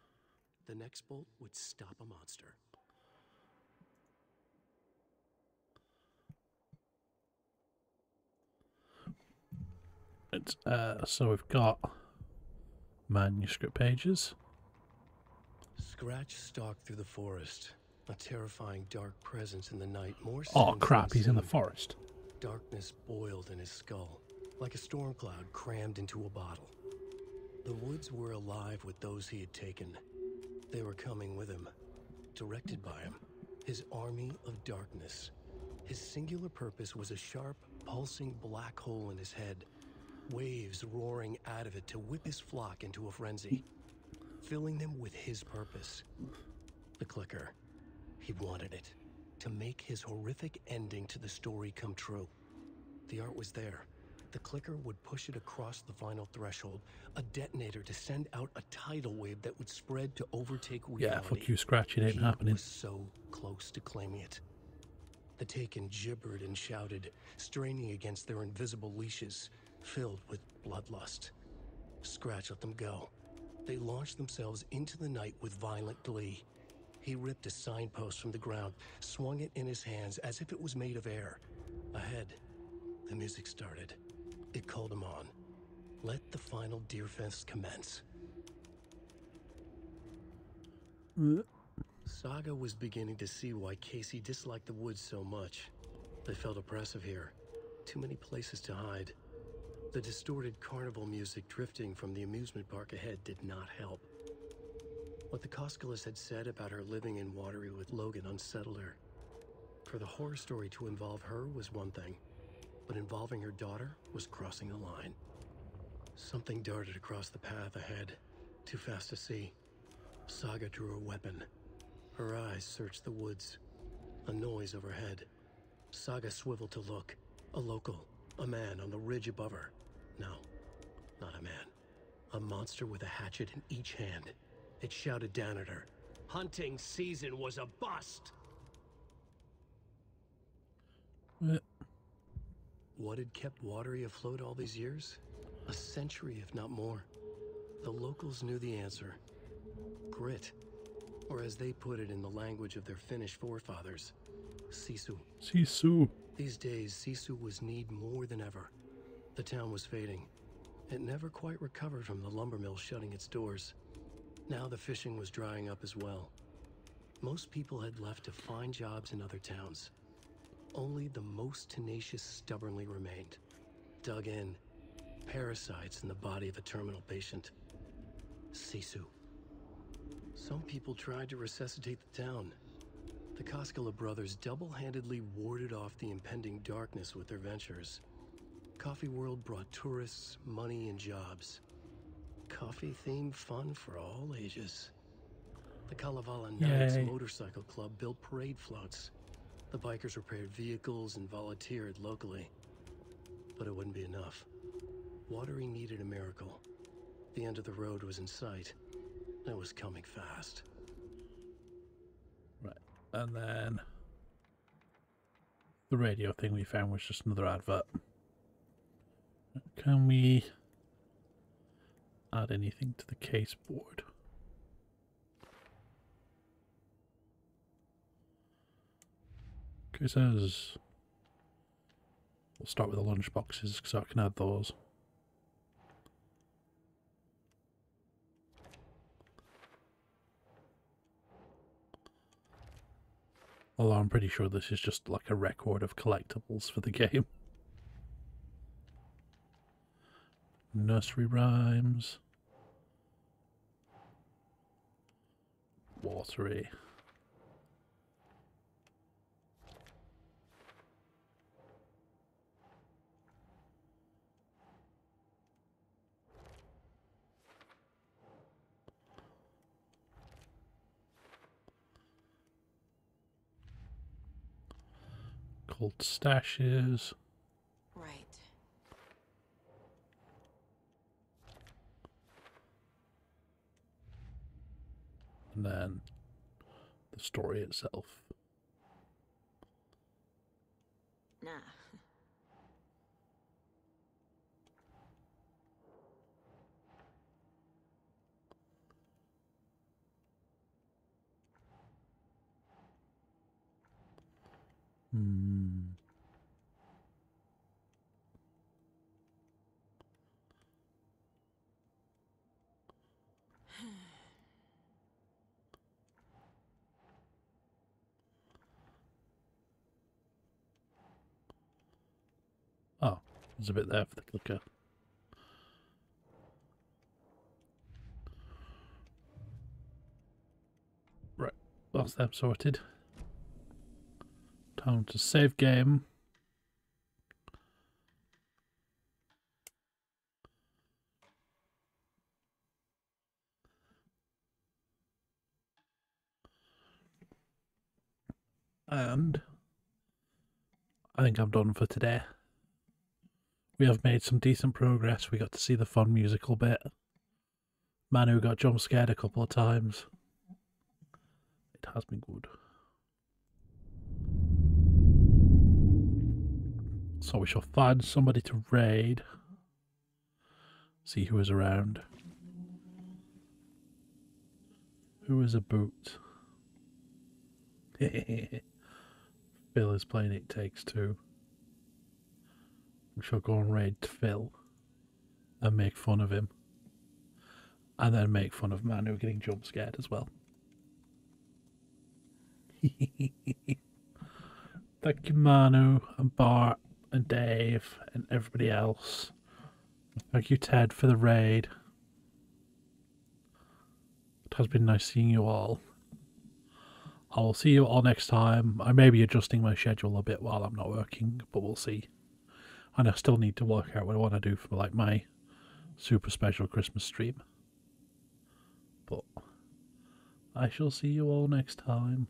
Speaker 2: The next bolt would stop a monster.
Speaker 1: It's, uh, so we've got manuscript pages.
Speaker 2: Scratch stalked through the forest, a terrifying dark presence in the night. More
Speaker 1: Oh crap, he's in the forest.
Speaker 2: Darkness boiled in his skull, like a storm cloud crammed into a bottle. The woods were alive with those he had taken. They were coming with him, directed by him, his army of darkness. His singular purpose was a sharp, pulsing black hole in his head, waves roaring out of it to whip his flock into a frenzy, filling them with his purpose. The clicker. He wanted it to make his horrific ending to the story come true. The art was there. The clicker would push it across the final threshold, a detonator to send out a tidal wave that would spread to overtake reality.
Speaker 1: Yeah, fuck you, Scratch, it ain't
Speaker 2: He
Speaker 1: happening.
Speaker 2: was so close to claiming it. The Taken gibbered and shouted, straining against their invisible leashes, filled with bloodlust. Scratch let them go. They launched themselves into the night with violent glee. He ripped a signpost from the ground, swung it in his hands as if it was made of air. Ahead, the music started. It called him on. Let the final Deerfest commence. Saga was beginning to see why Casey disliked the woods so much. They felt oppressive here. Too many places to hide. The distorted carnival music drifting from the amusement park ahead did not help. What the Koskelas had said about her living in Watery with Logan unsettled her. For the horror story to involve her was one thing, but involving her daughter was crossing the line. Something darted across the path ahead, too fast to see. Saga drew a weapon. Her eyes searched the woods. A noise overhead. Saga swiveled to look. A local, a man on the ridge above her. No, not a man. A monster with a hatchet in each hand. It shouted down at her. Hunting season was a bust!
Speaker 1: Uh,
Speaker 2: What had kept Watery afloat all these years? A century, if not more. The locals knew the answer. Grit. Or as they put it in the language of their Finnish forefathers, Sisu.
Speaker 1: Sisu.
Speaker 2: These days, Sisu was need more than ever. The town was fading. It never quite recovered from the lumber mill shutting its doors. Now the fishing was drying up as well. Most people had left to find jobs in other towns. Only the most tenacious stubbornly remained. Dug in. Parasites in the body of a terminal patient. Sisu. Some people tried to resuscitate the town. The Koskela brothers double-handedly warded off the impending darkness with their ventures. Coffee World brought tourists, money, and jobs. Coffee-themed fun for all ages. The Kalevala Knights. Motorcycle Club built parade floats. The bikers repaired vehicles and volunteered locally. But it wouldn't be enough. Watery needed a miracle. The end of the road was in sight. It was coming fast.
Speaker 1: Right. And then the radio thing we found was just another advert. Can we add anything to the case board? Says we'll start with the lunch boxes because I can add those. Although I'm pretty sure this is just like a record of collectibles for the *laughs* game. Nursery rhymes. Watery. Cold stashes.
Speaker 9: Right.
Speaker 1: And then the story itself.
Speaker 9: Nah.
Speaker 1: Hmm. Oh, there's a bit there for the clicker. Right, that's them sorted. Time to save game. And I think I'm done for today. We have made some decent progress. We got to see the fun musical bit. Man Manu got jump scared a couple of times. It has been good. So we shall find somebody to raid. See who is around. Who is a boot? *laughs* Phil is playing It Takes Two. We shall go and raid Phil and make fun of him. And then make fun of Manu getting jump scared as well. *laughs* Thank you, Manu and Bart and Dave and everybody else. Thank you, Ted, for the raid. It has been nice seeing you all. I will see you all next time. I may be adjusting my schedule a bit while I'm not working, but we'll see. And I still need to work out what I want to do for like my super special Christmas stream. But I shall see you all next time.